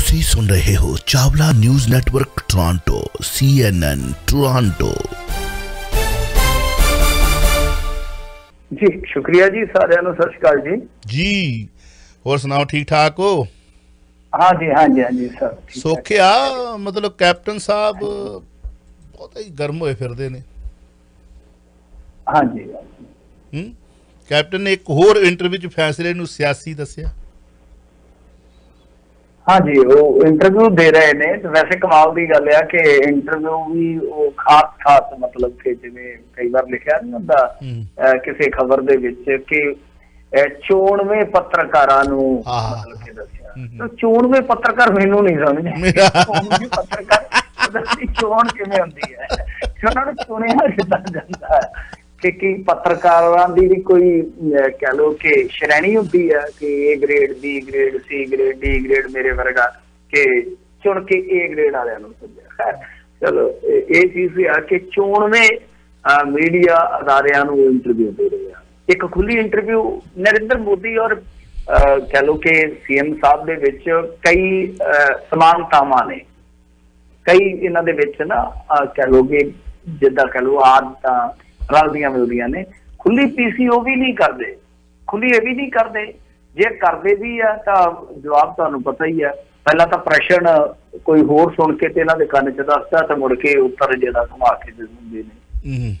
ਤੁਸੀਂ ਸੁਣ ਰਹੇ ਹੋ Chawla news network Toronto CNN Toronto. ਜੀ ਸ਼ੁਕਰੀਆ ਜੀ ਸਾਰਿਆਂ ਨੂੰ ਸਤਿ ਸ਼੍ਰੀ ਅਕਾਲ ਜੀ। ਜੀ ਹੋਰ ਸੁਣਾਓ ਠੀਕ ਠਾਕ ਹੋ? ਹਾਂ ਜੀ ਹਾਂ ਜੀ ਹਾਂ ਜੀ ਸਰ। ਸੋਖਿਆ ਮਤਲਬ ਕੈਪਟਨ ਸਾਹਿਬ ਬਹੁਤ ਹੀ ਗਰਮ ਹੋਏ ਫਿਰਦੇ ਨੇ। ਹਾਂ ਜੀ ਹੂੰ ਕੈਪਟਨ ਨੇ ਇੱਕ ਹੋਰ ਇੰਟਰਵਿਊ 'ਚ ਫੈਸਲੇ ਨੂੰ ਸਿਆਸੀ ਦੱਸਿਆ। ਹਾਂ ਜੀ ਉਹ ਇੰਟਰਵਿਊ ਦੇ ਰਹੇ ਨੇ। ਵੈਸੇ ਕਮਾਲ ਦੀ ਗੱਲ ਆ ਕਿ ਇੰਟਰਵਿਊ ਵੀ ਉਹ ਖਾਸ ਖਾਸ ਮਤਲਬ ਕਿ ਜਿਵੇਂ ਕਈ ਵਾਰ ਲਿਖਿਆ ਨਹੀਂ ਹੁੰਦਾ ਕਿਸੇ ਖਬਰ ਦੇ ਵਿੱਚ ਕਿ ਚੋਣਵੇਂ ਪੱਤਰਕਾਰਾਂ ਨੂੰ। ਮਤਲਬ ਕਿ ਦੱਸਿਆ। ਚੋਣਵੇਂ ਪੱਤਰਕਾਰ ਮੈਨੂੰ ਨਹੀਂ ਸਮਝ ਮੇਰਾ- ਚੋਣਵੇਂ ਪੱਤਰਕਾਰ ਪਤਾ ਨਹੀਂ ਚੋਣ ਕਿਵੇਂ ਹੁੰਦੀ ਹੈ। ਉਹਨਾਂ ਨੂੰ ਚੁਣਿਆ ਕਿੱਦਾਂ ਜਾਂਦਾ ਹੈ। ਕਿ ਕੀ ਪੱਤਰਕਾਰਾਂ ਦੀ ਵੀ ਕੋਈ ਕਹਿ ਲੋ ਕਿ ਸ਼੍ਰੇਣੀ ਹੁੰਦੀ ਹੈ ਕਿ A grade B grade C grade D grade ਮੇਰੇ ਵਰਗਾ ਕਿ ਚੁਣ ਕੇ A ਗ੍ਰੇਡ ਵਾਲਿਆਂ ਨੂੰ ਸੱਜਿਆ ਖੈਰ ਚਲੋ ਇਹ ਚੀਜ਼ ਵੀ ਆ ਕਿ ਚੋਣਵੇਂ ਮੀਡੀਆ ਅਦਾਰਿਆਂ ਨੂੰ ਇੰਟਰਵਿਊ ਦੇ ਰਹੇ ਆ। ਇੱਕ ਖੁੱਲੀ ਇੰਟਰਵਿਊ ਨਰਿੰਦਰ ਮੋਦੀ ਔਰ ਕਹਿ ਲੋ ਕਿ ਸੀਐਮ ਸਾਹਿਬ ਦੇ ਵਿੱਚ ਕਈ ਅਹ, ਸਮਾਨਤਾਵਾਂ ਨੇ। ਕਈ ਇਹਨਾਂ ਦੇ ਵਿੱਚ ਨਾ ਕਹਿ ਲੋ ਕਿ ਜਿੱਦਾਂ ਕਹਿ ਲੋ ਆਦਤਾਂ ਰਲਦੀਆਂ ਮਿਲਦੀਆਂ ਨੇ। ਖੁੱਲੀ ਪੀਸੀ ਉਹ ਵੀ ਨਹੀਂ ਕਰਦੇ। ਖੁੱਲੀ ਇਹ ਵੀ ਨਹੀਂ ਕਰਦੇ। ਜੇ ਕਰਦੇ ਵੀ ਆ ਤਾਂ ਜਵਾਬ ਤੁਹਾਨੂੰ ਪਤਾ ਹੀ ਆ। ਪਹਿਲਾਂ ਤਾਂ ਪ੍ਰਸ਼ਨ ਕੋਈ ਹੋਰ ਸੁਣ ਕੇ ਤੇ ਇਹਨਾਂ ਦੇ ਕੰਨ 'ਚ ਦੱਸਦਾ ਤਾਂ ਮੁੜ ਕੇ ਉੱਤਰ ਜਿਹੜਾ ਘੁਮਾ ਕੇ ਦੇ ਦਿੰਦੇ ਨੇ।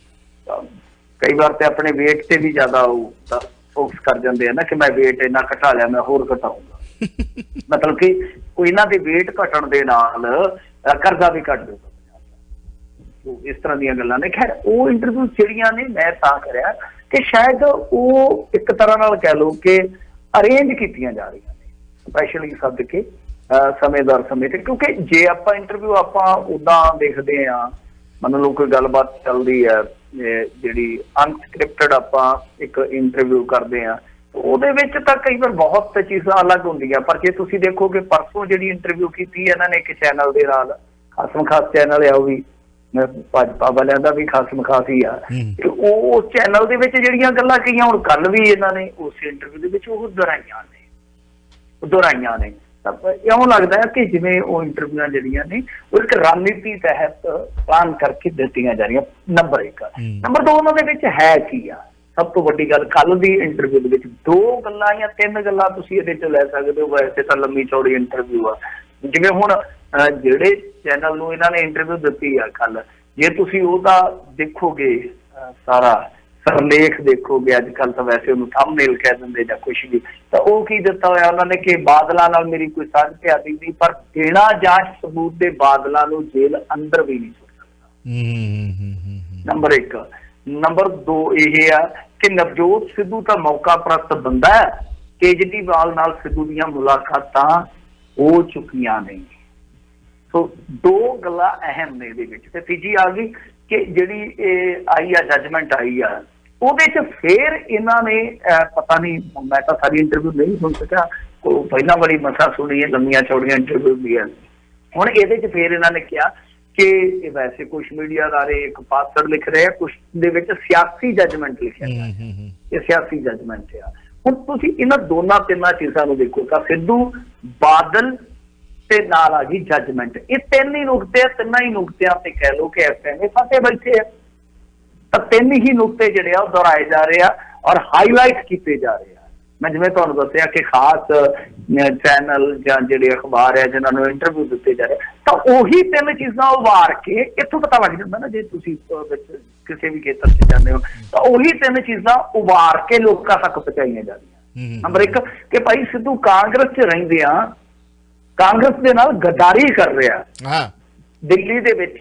ਕਈ ਵਾਰ ਤੇ ਆਪਣੇ weight ਤੇ ਵੀ ਜ਼ਿਆਦਾ ਉਹ ਫੋਕਸ ਕਰ ਜਾਂਦੇ ਆ ਨਾ ਕਿ ਮੈਂ weight ਇੰਨਾ ਘਟਾ ਲਿਆ ਮੈਂ ਹੋਰ ਘਟਾਉਂਗਾ। ਮਤਲਬ ਕਿ ਉਹ ਇਹਨਾਂ ਦੇ weight ਘਟਣ ਦੇ ਨਾਲ ਕਰਜ਼ਾ ਵੀ ਘਟ ਜਾਊਗਾ ਇਸ ਤਰ੍ਹਾਂ ਦੀਆਂ ਗੱਲਾਂ ਨੇ। ਖੈਰ ਉਹ ਇੰਟਰਵਿਊ ਜਿਹੜੀਆਂ ਨੇ ਮੈਂ ਤਾਂ ਕਰਿਆ ਕਿ ਸ਼ਾਇਦ ਉਹ ਇੱਕ ਤਰ੍ਹਾਂ ਨਾਲ ਕਹਿ ਲਓ ਕਿ ਅਰੇਂਜ ਕੀਤੀਆਂ ਜਾ ਰਹੀਆਂ ਨੇ ਸਪੈਸ਼ਲੀ ਸੱਦ ਕੇ ਅਹ, ਸਮੇਂਦਾਰ ਸਮੇਂ ਤੇ। ਕਿਉਂਕਿ ਜੇ ਆਪਾਂ ਇੰਟਰਵਿਊ ਆਪਾਂ ਉਦਾਂ ਦੇਖਦੇ ਆ ਮੰਨ ਲਓ ਕੋਈ ਗੱਲਬਾਤ ਚੱਲਦੀ ਹੈ ਜਿਹੜੀ ਅਨਸਕ੍ਰਿਪਟਡ ਆਪਾਂ ਇੱਕ ਇੰਟਰਵਿਊ ਕਰਦੇ ਆ ਉਹਦੇ ਵਿੱਚ ਤਾਂ ਕਈ ਵਾਰ ਬਹੁਤ ਚੀਜ਼ਾਂ ਅਲੱਗ ਹੁੰਦੀਆਂ। ਪਰ ਜੇ ਤੁਸੀਂ ਦੇਖੋ ਕਿ ਪਰਸੋਂ ਜਿਹੜੀ ਇੰਟਰਵਿਊ ਕੀਤੀ ਇਹਨਾਂ ਨੇ ਇੱਕ ਚੈਨਲ ਦੇ ਨਾਲ ਖਾਸਮ ਖਾਸ ਚੈਨਲ ਆ ਉਹ ਵੀ ਭਾਜਪਾ ਵਾਲਿਆਂ ਦਾ ਵੀ ਖਾਸਮ ਖਾਸ ਆ। ਤੇ ਉਹ ਉਸ ਚੈਨਲ ਦੇ ਵਿੱਚ ਜਿਹੜੀਆਂ ਗੱਲਾਂ ਕਹੀਆਂ ਹੁਣ ਕੱਲ ਵੀ ਇਹਨਾਂ ਨੇ ਉਸ ਇੰਟਰਵਿਊ ਦੇ ਵਿੱਚ ਉਹ ਦੁਹਰਾਈਆਂ ਨੇ। ਉਹ ਦੁਹਰਾਈਆਂ ਨੇ। ਤਾਂ ਇਉਂ ਲੱਗਦਾ ਹੈ ਕਿ ਜਿਵੇਂ ਉਹ ਇੰਟਰਵਿਊਆਂ ਜਿਹੜੀਆਂ ਨੇ ਉਹ ਇੱਕ ਰਣਨੀਤੀ ਤਹਿਤ ਪਲਾਨ ਕਰਕੇ ਦਿੱਤੀਆਂ ਜਾ ਰਹੀਆਂ। ਨੰਬਰ 1 ਹੂੰ। ਨੰਬਰ 2 ਉਹਨਾਂ ਦੇ ਵਿੱਚ ਹੈ ਕੀ ਆ? ਸਭ ਤੋਂ ਵੱਡੀ ਗੱਲ ਕੱਲ ਦੀ ਇੰਟਰਵਿਊ ਦੇ ਵਿੱਚ ਦੋ ਗੱਲਾਂ ਜਾਂ ਤਿੰਨ ਗੱਲਾਂ ਤੁਸੀਂ ਇਹਦੇ ਚ ਲੈ ਸਕਦੇ ਹੋ ਵੈਸੇ ਤਾਂ ਲੰਮੀ ਚੌੜੀ ਇੰਟਰਵਿਊ ਆ। ਜਿਵੇਂ ਹੁਣ ਜਿਹੜੇ ਚੈਨਲ ਨੂੰ ਇਹਨਾਂ ਨੇ ਇੰਟਰਵਿਊ ਦਿੱਤੀ ਆ ਕੱਲ ਜੇ ਤੁਸੀਂ ਉਹਦਾ ਦੇਖੋਗੇ ਸਾਰਾ ਸਰਲੇਖ ਦੇਖੋਗੇ ਅੱਜ ਕੱਲ ਤਾਂ ਵੈਸੇ ਉਹਨੂੰ ਥੰਬਨੇਲ ਕਹਿ ਦਿੰਦੇ ਜਾਂ ਕੁਝ ਵੀ ਤਾਂ ਉਹ ਕੀ ਦਿੱਤਾ ਹੋਇਆ ਉਹਨਾਂ ਨੇ ਕਿ ਬਾਦਲਾਂ ਨਾਲ ਮੇਰੀ ਕੋਈ ਸਾਂਝ ਪਿਆਦੀ ਨਹੀਂ ਪਰ ਬਿਨਾਂ ਜਾਂਚ ਸਬੂਤ ਦੇ ਬਾਦਲਾਂ ਨੂੰ ਜੇਲ੍ਹ ਅੰਦਰ ਵੀ ਨਹੀਂ ਸੁੱਟ ਸਕਦਾ। ਹੂੰ ਹੂੰ ਹੂੰ ਹੂੰ ਹੂੰ ਨੰਬਰ 1 ਨੰਬਰ 2 ਇਹ ਆ ਕਿ ਨਵਜੋਤ ਸਿੱਧੂ ਤਾਂ ਮੌਕਾ ਪ੍ਰਸਤ ਬੰਦਾ ਹੈ ਕੇਜਰੀਵਾਲ ਨਾਲ ਸਿੱਧੂ ਦੀਆਂ ਮੁਲਾਕਾਤਾਂ ਹੋ ਚੁੱਕੀਆਂ ਨੇ। ਸੋ ਦੋ ਗੱਲਾਂ ਅਹਿਮ ਨੇ ਇਹਦੇ ਵਿੱਚ। ਤੇ ਤੀਜੀ ਆ ਗਈ ਕਿ ਜਿਹੜੀ ਇਹ ਆਈ ਆ ਜੱਜਮੈਂਟ ਆਈ ਆ ਉਹਦੇ ਚ ਫੇਰ ਇਹਨਾਂ ਨੇ ਪਤਾ ਨਹੀਂ ਮੈਂ ਤਾਂ ਸਾਰੀ ਇੰਟਰਵਿਊ ਨਹੀਂ ਸੁਣ ਸਕਿਆ। ਕੋ ਪਹਿਲਾਂ ਬੜੀ ਮਸਾ ਸੁਣੀ ਹੈ ਲੰਮੀਆਂ ਚੌੜੀਆਂ ਇੰਟਰਵਿਊ ਦੀਆਂ ਹੁਣ ਇਹਦੇ ਚ ਫੇਰ ਇਹਨਾਂ ਨੇ ਕਿਹਾ ਕਿ ਇਹ ਵੈਸੇ ਕੁਝ ਮੀਡੀਆ ਅਦਾਰੇ ਇੱਕ ਪਾਸੜ ਲਿਖ ਰਹੇ ਆ ਕੁਝ ਦੇ ਵਿੱਚ ਸਿਆਸੀ ਜੱਜਮੈਂਟ ਲਿਖਿਆ ਗਿਆ। ਹੂੰ ਹੂੰ ਹੂੰ। ਇਹ ਸਿਆਸੀ ਜੱਜਮੈਂਟ ਆ। ਹੁਣ ਤੁਸੀਂ ਇਹਨਾਂ ਦੋਨਾਂ ਤਿੰਨਾਂ ਚੀਜ਼ਾਂ ਨੂੰ ਦੇਖੋ ਤਾਂ ਸਿੱਧੂ ਬਾਦਲ ਤੇ ਨਾਲ ਆ ਗਈ ਜੱਜਮੈਂਟ ਇਹ ਤਿੰਨ ਹੀ ਨੁਕਤੇ ਆ ਤਿੰਨਾਂ ਹੀ ਨੁਕਤਿਆਂ ਤੇ ਕਹਿ ਲਓ ਕਿ ਐਸਐਮਏ ਫਸੇ ਬੈਠੇ ਆ। ਤਾਂ ਤਿੰਨ ਹੀ ਨੁਕਤੇ ਜਿਹੜੇ ਆ ਉਹ ਦੁਹਰਾਏ ਜਾ ਰਹੇ ਆ ਔਰ ਹਾਈਲਾਈਟ ਕੀਤੇ ਜਾ ਰਹੇ ਆ। ਮੈਂ ਜਿਵੇਂ ਤੁਹਾਨੂੰ ਦੱਸਿਆ ਕਿ ਖਾਸ ਚੈਨਲ ਜਾਂ ਜਿਹੜੇ ਅਖਬਾਰ ਆ ਜਿਨ੍ਹਾਂ ਨੂੰ ਇੰਟਰਵਿਊ ਦਿੱਤੇ ਜਾ ਰਹੇ ਤਾਂ ਉਹੀ ਤਿੰਨ ਚੀਜ਼ਾਂ ਉਭਾਰ ਕੇ ਇੱਥੋਂ ਪਤਾ ਲੱਗ ਜਾਂਦਾ ਨਾ ਜੇ ਤੁਸੀਂ ਕਿਸੇ ਵੀ ਖੇਤਰ 'ਚ ਜਾਂਦੇ ਹੋ ਤਾਂ ਉਹੀ ਤਿੰਨ ਚੀਜ਼ਾਂ ਉਭਾਰ ਕੇ ਲੋਕਾਂ ਤੱਕ ਪਹੁੰਚਾਈਆਂ ਜਾਂਦੀਆਂ ਹੂੰ ਨੰਬਰ 1 ਕਿ ਭਾਈ ਸਿੱਧੂ ਕਾਂਗਰਸ 'ਚ ਰਹਿੰਦੇ ਆ ਕਾਂਗਰਸ ਦੇ ਨਾਲ ਗਦਾਰੀ ਕਰ ਰਿਹਾ। ਹਾਂ। ਦਿੱਲੀ ਦੇ ਵਿੱਚ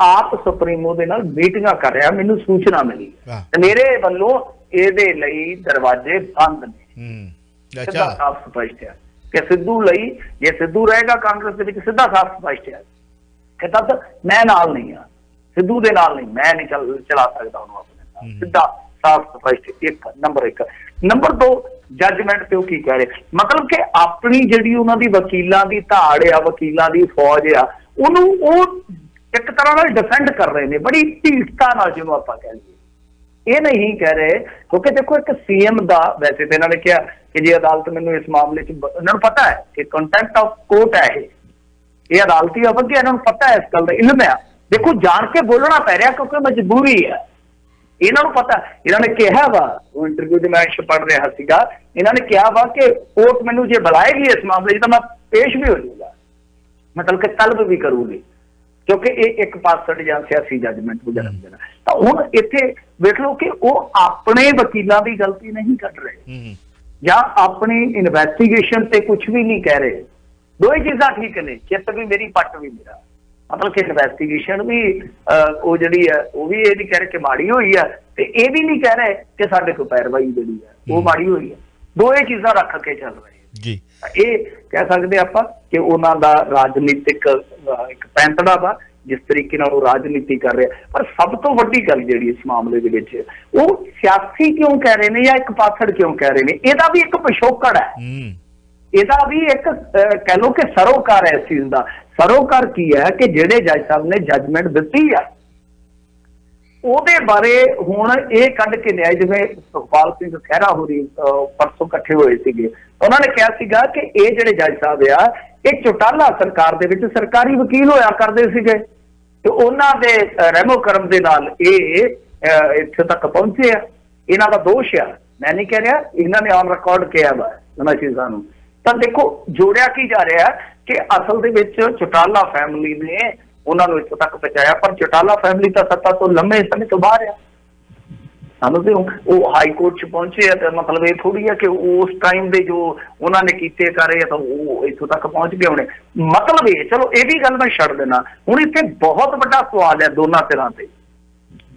ਆਪ ਸੁਪਰੀਮੋ ਦੇ ਨਾਲ ਮੀਟਿੰਗਾਂ ਕਰ ਰਿਹਾ। ਮੈਨੂੰ ਸੂਚਨਾ ਮਿਲੀ। ਮੇਰੇ ਵੱਲੋਂ ਇਹਦੇ ਲਈ ਦਰਵਾਜ਼ੇ ਬੰਦ ਨੇ। ਹੂੰ। ਸਿੱਧਾ ਅੱਛਾ। ਸਾਫ਼ ਸਪਸ਼ਟ ਹੈ ਕਿ ਸਿੱਧੂ ਲਈ ਜੇ ਸਿੱਧੂ ਰਹੇਗਾ ਕਾਂਗਰਸ ਦੇ ਵਿੱਚ ਸਿੱਧਾ ਸਾਫ਼ ਸਪਸ਼ਟ ਹੈ ਕਿ ਤਦ ਮੈਂ ਨਾਲ ਨਹੀਂ ਆ ਸਿੱਧੂ ਦੇ ਨਾਲ ਨਹੀਂ ਮੈਂ ਨਹੀਂ ਚੱਲ ਸਕਦਾ ਉਹਨੂੰ ਆਪਣੇ ਨਾਲ। ਸਿੱਧਾ ਸਾਫ਼ ਸਪਸ਼ਟ ਇੱਕ ਨੰਬਰ 1 ਨੰਬਰ 2 ਜੱਜਮੈਂਟ ਤੇ ਉਹ ਕੀ ਕਹਿ ਰਹੇ? ਮਤਲਬ ਕਿ ਆਪਣੀ ਜਿਹੜੀ ਉਹਨਾਂ ਦੀ ਵਕੀਲਾਂ ਦੀ ਧਾੜ ਆ, ਵਕੀਲਾਂ ਦੀ ਫੌਜ ਆ, ਉਹਨੂੰ ਉਹ ਇੱਕ ਤਰ੍ਹਾਂ ਨਾਲ ਡਿਫੈਂਡ ਕਰ ਰਹੇ ਨੇ, ਬੜੀ ਢੀਠਤਾ ਨਾਲ ਜਿਹਨੂੰ ਆਪਾਂ ਕਹਿ ਲਈਏ। ਇਹ ਨਹੀਂ ਕਹਿ ਰਹੇ, ਕਿਉਂਕਿ ਦੇਖੋ ਇੱਕ ਸੀਐਮ ਦਾ ਵੈਸੇ ਤੇ ਇਹਨਾਂ ਨੇ ਕਿਹਾ ਕਿ ਜੇ ਅਦਾਲਤ ਮੈਨੂੰ ਇਸ ਮਾਮਲੇ 'ਚ ਇਹਨਾਂ ਨੂੰ ਪਤਾ ਹੈ ਕਿ ਕੰਟੈਂਟ ਆਫ ਕੋਰਟ ਹੈ ਇਹ। ਇਹ ਅਦਾਲਤੀ ਅਵਧੀ ਇਹਨਾਂ ਨੂੰ ਪਤਾ ਹੈ ਇਸ ਗੱਲ ਦਾ ਇਲਮ ਹੈ ਦੇਖੋ, ਜਾਣ ਕੇ ਬੋਲਣਾ ਪੈ ਰਿਹਾ ਕਿਉਂਕਿ ਮਜਬੂਰੀ ਹੈ। ਇਹਨਾਂ ਨੂੰ ਪਤਾ ਇਹਨਾਂ ਨੇ ਕਿਹਾ ਵਾ ਉਹ ਇੰਟਰਵਿਊ ਦੇ ਮੈਂ ਪੜ੍ਹ ਰਿਹਾ ਸੀਗਾ ਇਹਨਾਂ ਨੇ ਕਿਹਾ ਵਾ ਕਿ ਕੋਰਟ ਮੈਨੂੰ ਜੇ ਬੁਲਾਏਗੀ ਇਸ ਮਾਮਲੇ 'ਚ ਤਾਂ ਮੈਂ ਪੇਸ਼ ਵੀ ਹੋ ਜਾਊਗਾ। ਮਤਲਬ ਕਿ ਤਲਬ ਵੀ ਕਰੂਗੀ ਕਿਉਂਕਿ ਇਹ ਇੱਕ ਪਾਸੜ ਜਾਂ ਸਿਆਸੀ ਜੱਜਮੈਂਟ ਵਗੈਰਾ ਵਗੈਰਾ ਤਾਂ ਹੁਣ ਇੱਥੇ ਵੇਖ ਲਓ ਕਿ ਉਹ ਆਪਣੇ ਵਕੀਲਾਂ ਦੀ ਗਲਤੀ ਨਹੀਂ ਕੱਢ ਰਹੇ। ਜਾਂ ਆਪਣੀ ਇਨਵੈਸਟੀਗੇਸ਼ਨ ਤੇ ਕੁਝ ਵੀ ਨਹੀਂ ਕਹਿ ਰਹੇ। ਦੋਈ ਚੀਜ਼ਾਂ ਠੀਕ ਨੇ ਚਿੱਤ ਵੀ ਮੇਰੀ ਪੱਟ ਵੀ ਮੇਰਾ। ਮਤਲਬ ਕਿ ਇਨਵੈਸਟੀਗੇਸ਼ਨ ਵੀ ਉਹ ਜਿਹੜੀ ਹੈ ਉਹ ਵੀ ਇਹ ਨਹੀਂ ਕਹਿ ਰਹੇ ਕਿ ਮਾੜੀ ਹੋਈ ਹੈ ਤੇ ਇਹ ਵੀ ਨਹੀਂ ਕਹਿ ਰਹੇ ਕਿ ਸਾਡੇ ਕੋਲ ਪੈਰਵਾਈ ਜਿਹੜੀ ਹੈ ਉਹ। ਮਾੜੀ ਹੋਈ ਹੈ। ਦੋਏ ਚੀਜ਼ਾਂ ਰੱਖ ਕੇ ਚੱਲ ਰਹੇ ਜੀ। ਇਹ ਕਹਿ ਸਕਦੇ ਆਪਾਂ ਕਿ ਉਹਨਾਂ ਦਾ ਰਾਜਨੀਤਿਕ ਇੱਕ ਪੈਂਤੜਾ ਵਾ ਜਿਸ ਤਰੀਕੇ ਨਾਲ ਉਹ ਰਾਜਨੀਤੀ ਕਰ ਰਿਹਾ। ਪਰ ਸਭ ਤੋਂ ਵੱਡੀ ਗੱਲ ਜਿਹੜੀ ਇਸ ਮਾਮਲੇ ਦੇ ਵਿੱਚ ਉਹ ਸਿਆਸੀ ਕਿਉਂ ਕਹਿ ਰਹੇ ਨੇ ਜਾਂ ਇੱਕ ਪਾਸੜ ਕਿਉਂ ਕਹਿ ਰਹੇ ਨੇ? ਇਹਦਾ ਵੀ ਇੱਕ ਪਿਛੋਕੜ ਹੈ। ਹੂੰ। ਇਹਦਾ ਵੀ ਇੱਕ ਕਹਿ ਲਓ ਕਿ ਸਰੋਕਾਰ ਹੈ ਇਸ ਚੀਜ਼ ਦਾ। ਸਰੋਕਾਰ ਕੀ ਹੈ ਕਿ ਜਿਹੜੇ ਜੱਜ ਸਾਹਿਬ ਨੇ ਜੱਜਮੈਂਟ ਦਿੱਤੀ ਆ ਉਹਦੇ ਬਾਰੇ ਹੁਣ ਇਹ ਕੱਢ ਕੇ ਲਿਆ ਜਿਵੇਂ ਸੁਖਪਾਲ ਸਿੰਘ ਖਹਿਰਾ ਹੋਰੀ ਪਰਸੋਂ ਇਕੱਠੇ ਹੋਏ ਸੀਗੇ ਉਹਨਾਂ ਨੇ ਕਿਹਾ ਸੀਗਾ ਕਿ ਇਹ ਜਿਹੜੇ ਜੱਜ ਸਾਹਿਬ ਆ ਇਹ ਚੋਟਾਲਾ ਸਰਕਾਰ ਦੇ ਵਿੱਚ ਸਰਕਾਰੀ ਵਕੀਲ ਹੋਇਆ ਕਰਦੇ ਸੀਗੇ ਤੇ ਉਹਨਾਂ ਦੇ ਅਹ, ਰਹਿਮੋ ਕਰਮ ਦੇ ਨਾਲ ਇਹ ਅਹ, ਇੱਥੇ ਤੱਕ ਪਹੁੰਚੇ ਆ। ਇਹਨਾਂ ਦਾ ਦੋਸ਼ ਆ। ਮੈਂ ਨਹੀਂ ਕਹਿ ਰਿਹਾ ਇਹਨਾਂ ਨੇ ਔਨ ਰਿਕਾਰਡ ਕਿਹਾ ਵਾ ਉਹਨਾਂ ਚੀਜ਼ਾਂ ਨੂੰ। ਤਾਂ ਦੇਖੋ ਜੋੜਿਆ ਕੀ ਜਾ ਰਿਹਾ ਕਿ ਅਸਲ ਦੇ ਵਿੱਚ ਚੋਟਾਲਾ ਫੈਮਿਲੀ ਨੇ ਉਹਨਾਂ ਨੂੰ ਇੱਥੋਂ ਤੱਕ ਪਹੁੰਚਾਇਆ, ਪਰ ਚਟਾਲਾ ਫੈਮਿਲੀ ਤਾਂ ਸੱਤਾ ਤੋਂ ਲੰਮੇ ਸਮੇਂ ਤੋਂ ਬਾਹਰ ਆ। ਸਮਝਦੇ ਹੋ ਉਹ ਹਾਈ ਕੋਰਟ ਚ ਪਹੁੰਚੇ ਆ ਤਾਂ ਮਤਲਬ ਇਹ ਥੋੜੀ ਆ ਕਿ ਉਸ ਟਾਈਮ ਦੇ ਜੋ ਉਹਨਾਂ ਨੇ ਕੀਤੇ ਕਰੇ ਤਾਂ ਉਹ ਇੱਥੋਂ ਤੱਕ ਪਹੁੰਚ ਗਏ ਹੋਣੇ। ਮਤਲਬ ਇਹ, ਚਲੋ ਇਹ ਵੀ ਗੱਲ ਮੈਂ ਛੱਡ ਦੇਣਾ ਹੁਣ ਇੱਥੇ ਬਹੁਤ ਵੱਡਾ ਸਵਾਲ ਹੈ ਦੋਨਾਂ ਧਿਰਾਂ ਤੇ।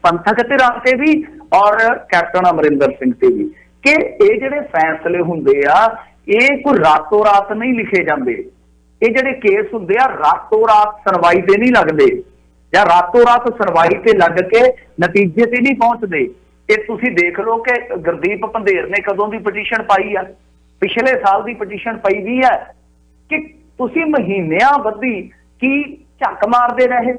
ਪੰਥਕ ਧਿਰਾਂ ਤੇ ਵੀ ਔਰ ਕੈਪਟਨ ਅਮਰਿੰਦਰ ਸਿੰਘ ਤੇ ਵੀ। ਕਿ ਇਹ ਜਿਹੜੇ ਫੈਸਲੇ ਹੁੰਦੇ ਆ, ਇਹ ਕੋਈ ਰਾਤੋਂ ਰਾਤ ਨਹੀਂ ਲਿਖੇ ਜਾਂਦੇ। ਇਹ ਜਿਹੜੇ ਕੇਸ ਹੁੰਦੇ ਆ, ਰਾਤੋਂ ਰਾਤ ਸੁਣਵਾਈ ਤੇ ਨਹੀਂ ਲੱਗਦੇ। ਜਾਂ ਰਾਤੋਂ ਰਾਤ ਸੁਣਵਾਈ ਤੇ ਲੱਗ ਕੇ ਨਤੀਜੇ ਤੇ ਨਹੀਂ ਪਹੁੰਚਦੇ। ਇਹ ਤੁਸੀਂ ਦੇਖ ਲਓ ਕਿ ਗੁਰਦੀਪ ਪੰਧੇਰ ਨੇ ਕਦੋਂ ਦੀ ਪਟੀਸ਼ਨ ਪਾਈ ਆ? ਪਿਛਲੇ ਸਾਲ ਦੀ ਪਟੀਸ਼ਨ ਪਈ ਵੀ ਹੈ ਕਿ ਤੁਸੀਂ ਮਹੀਨਿਆਂ ਬੱਧੀ ਕੀ ਝੱਕ ਮਾਰਦੇ ਰਹੇ?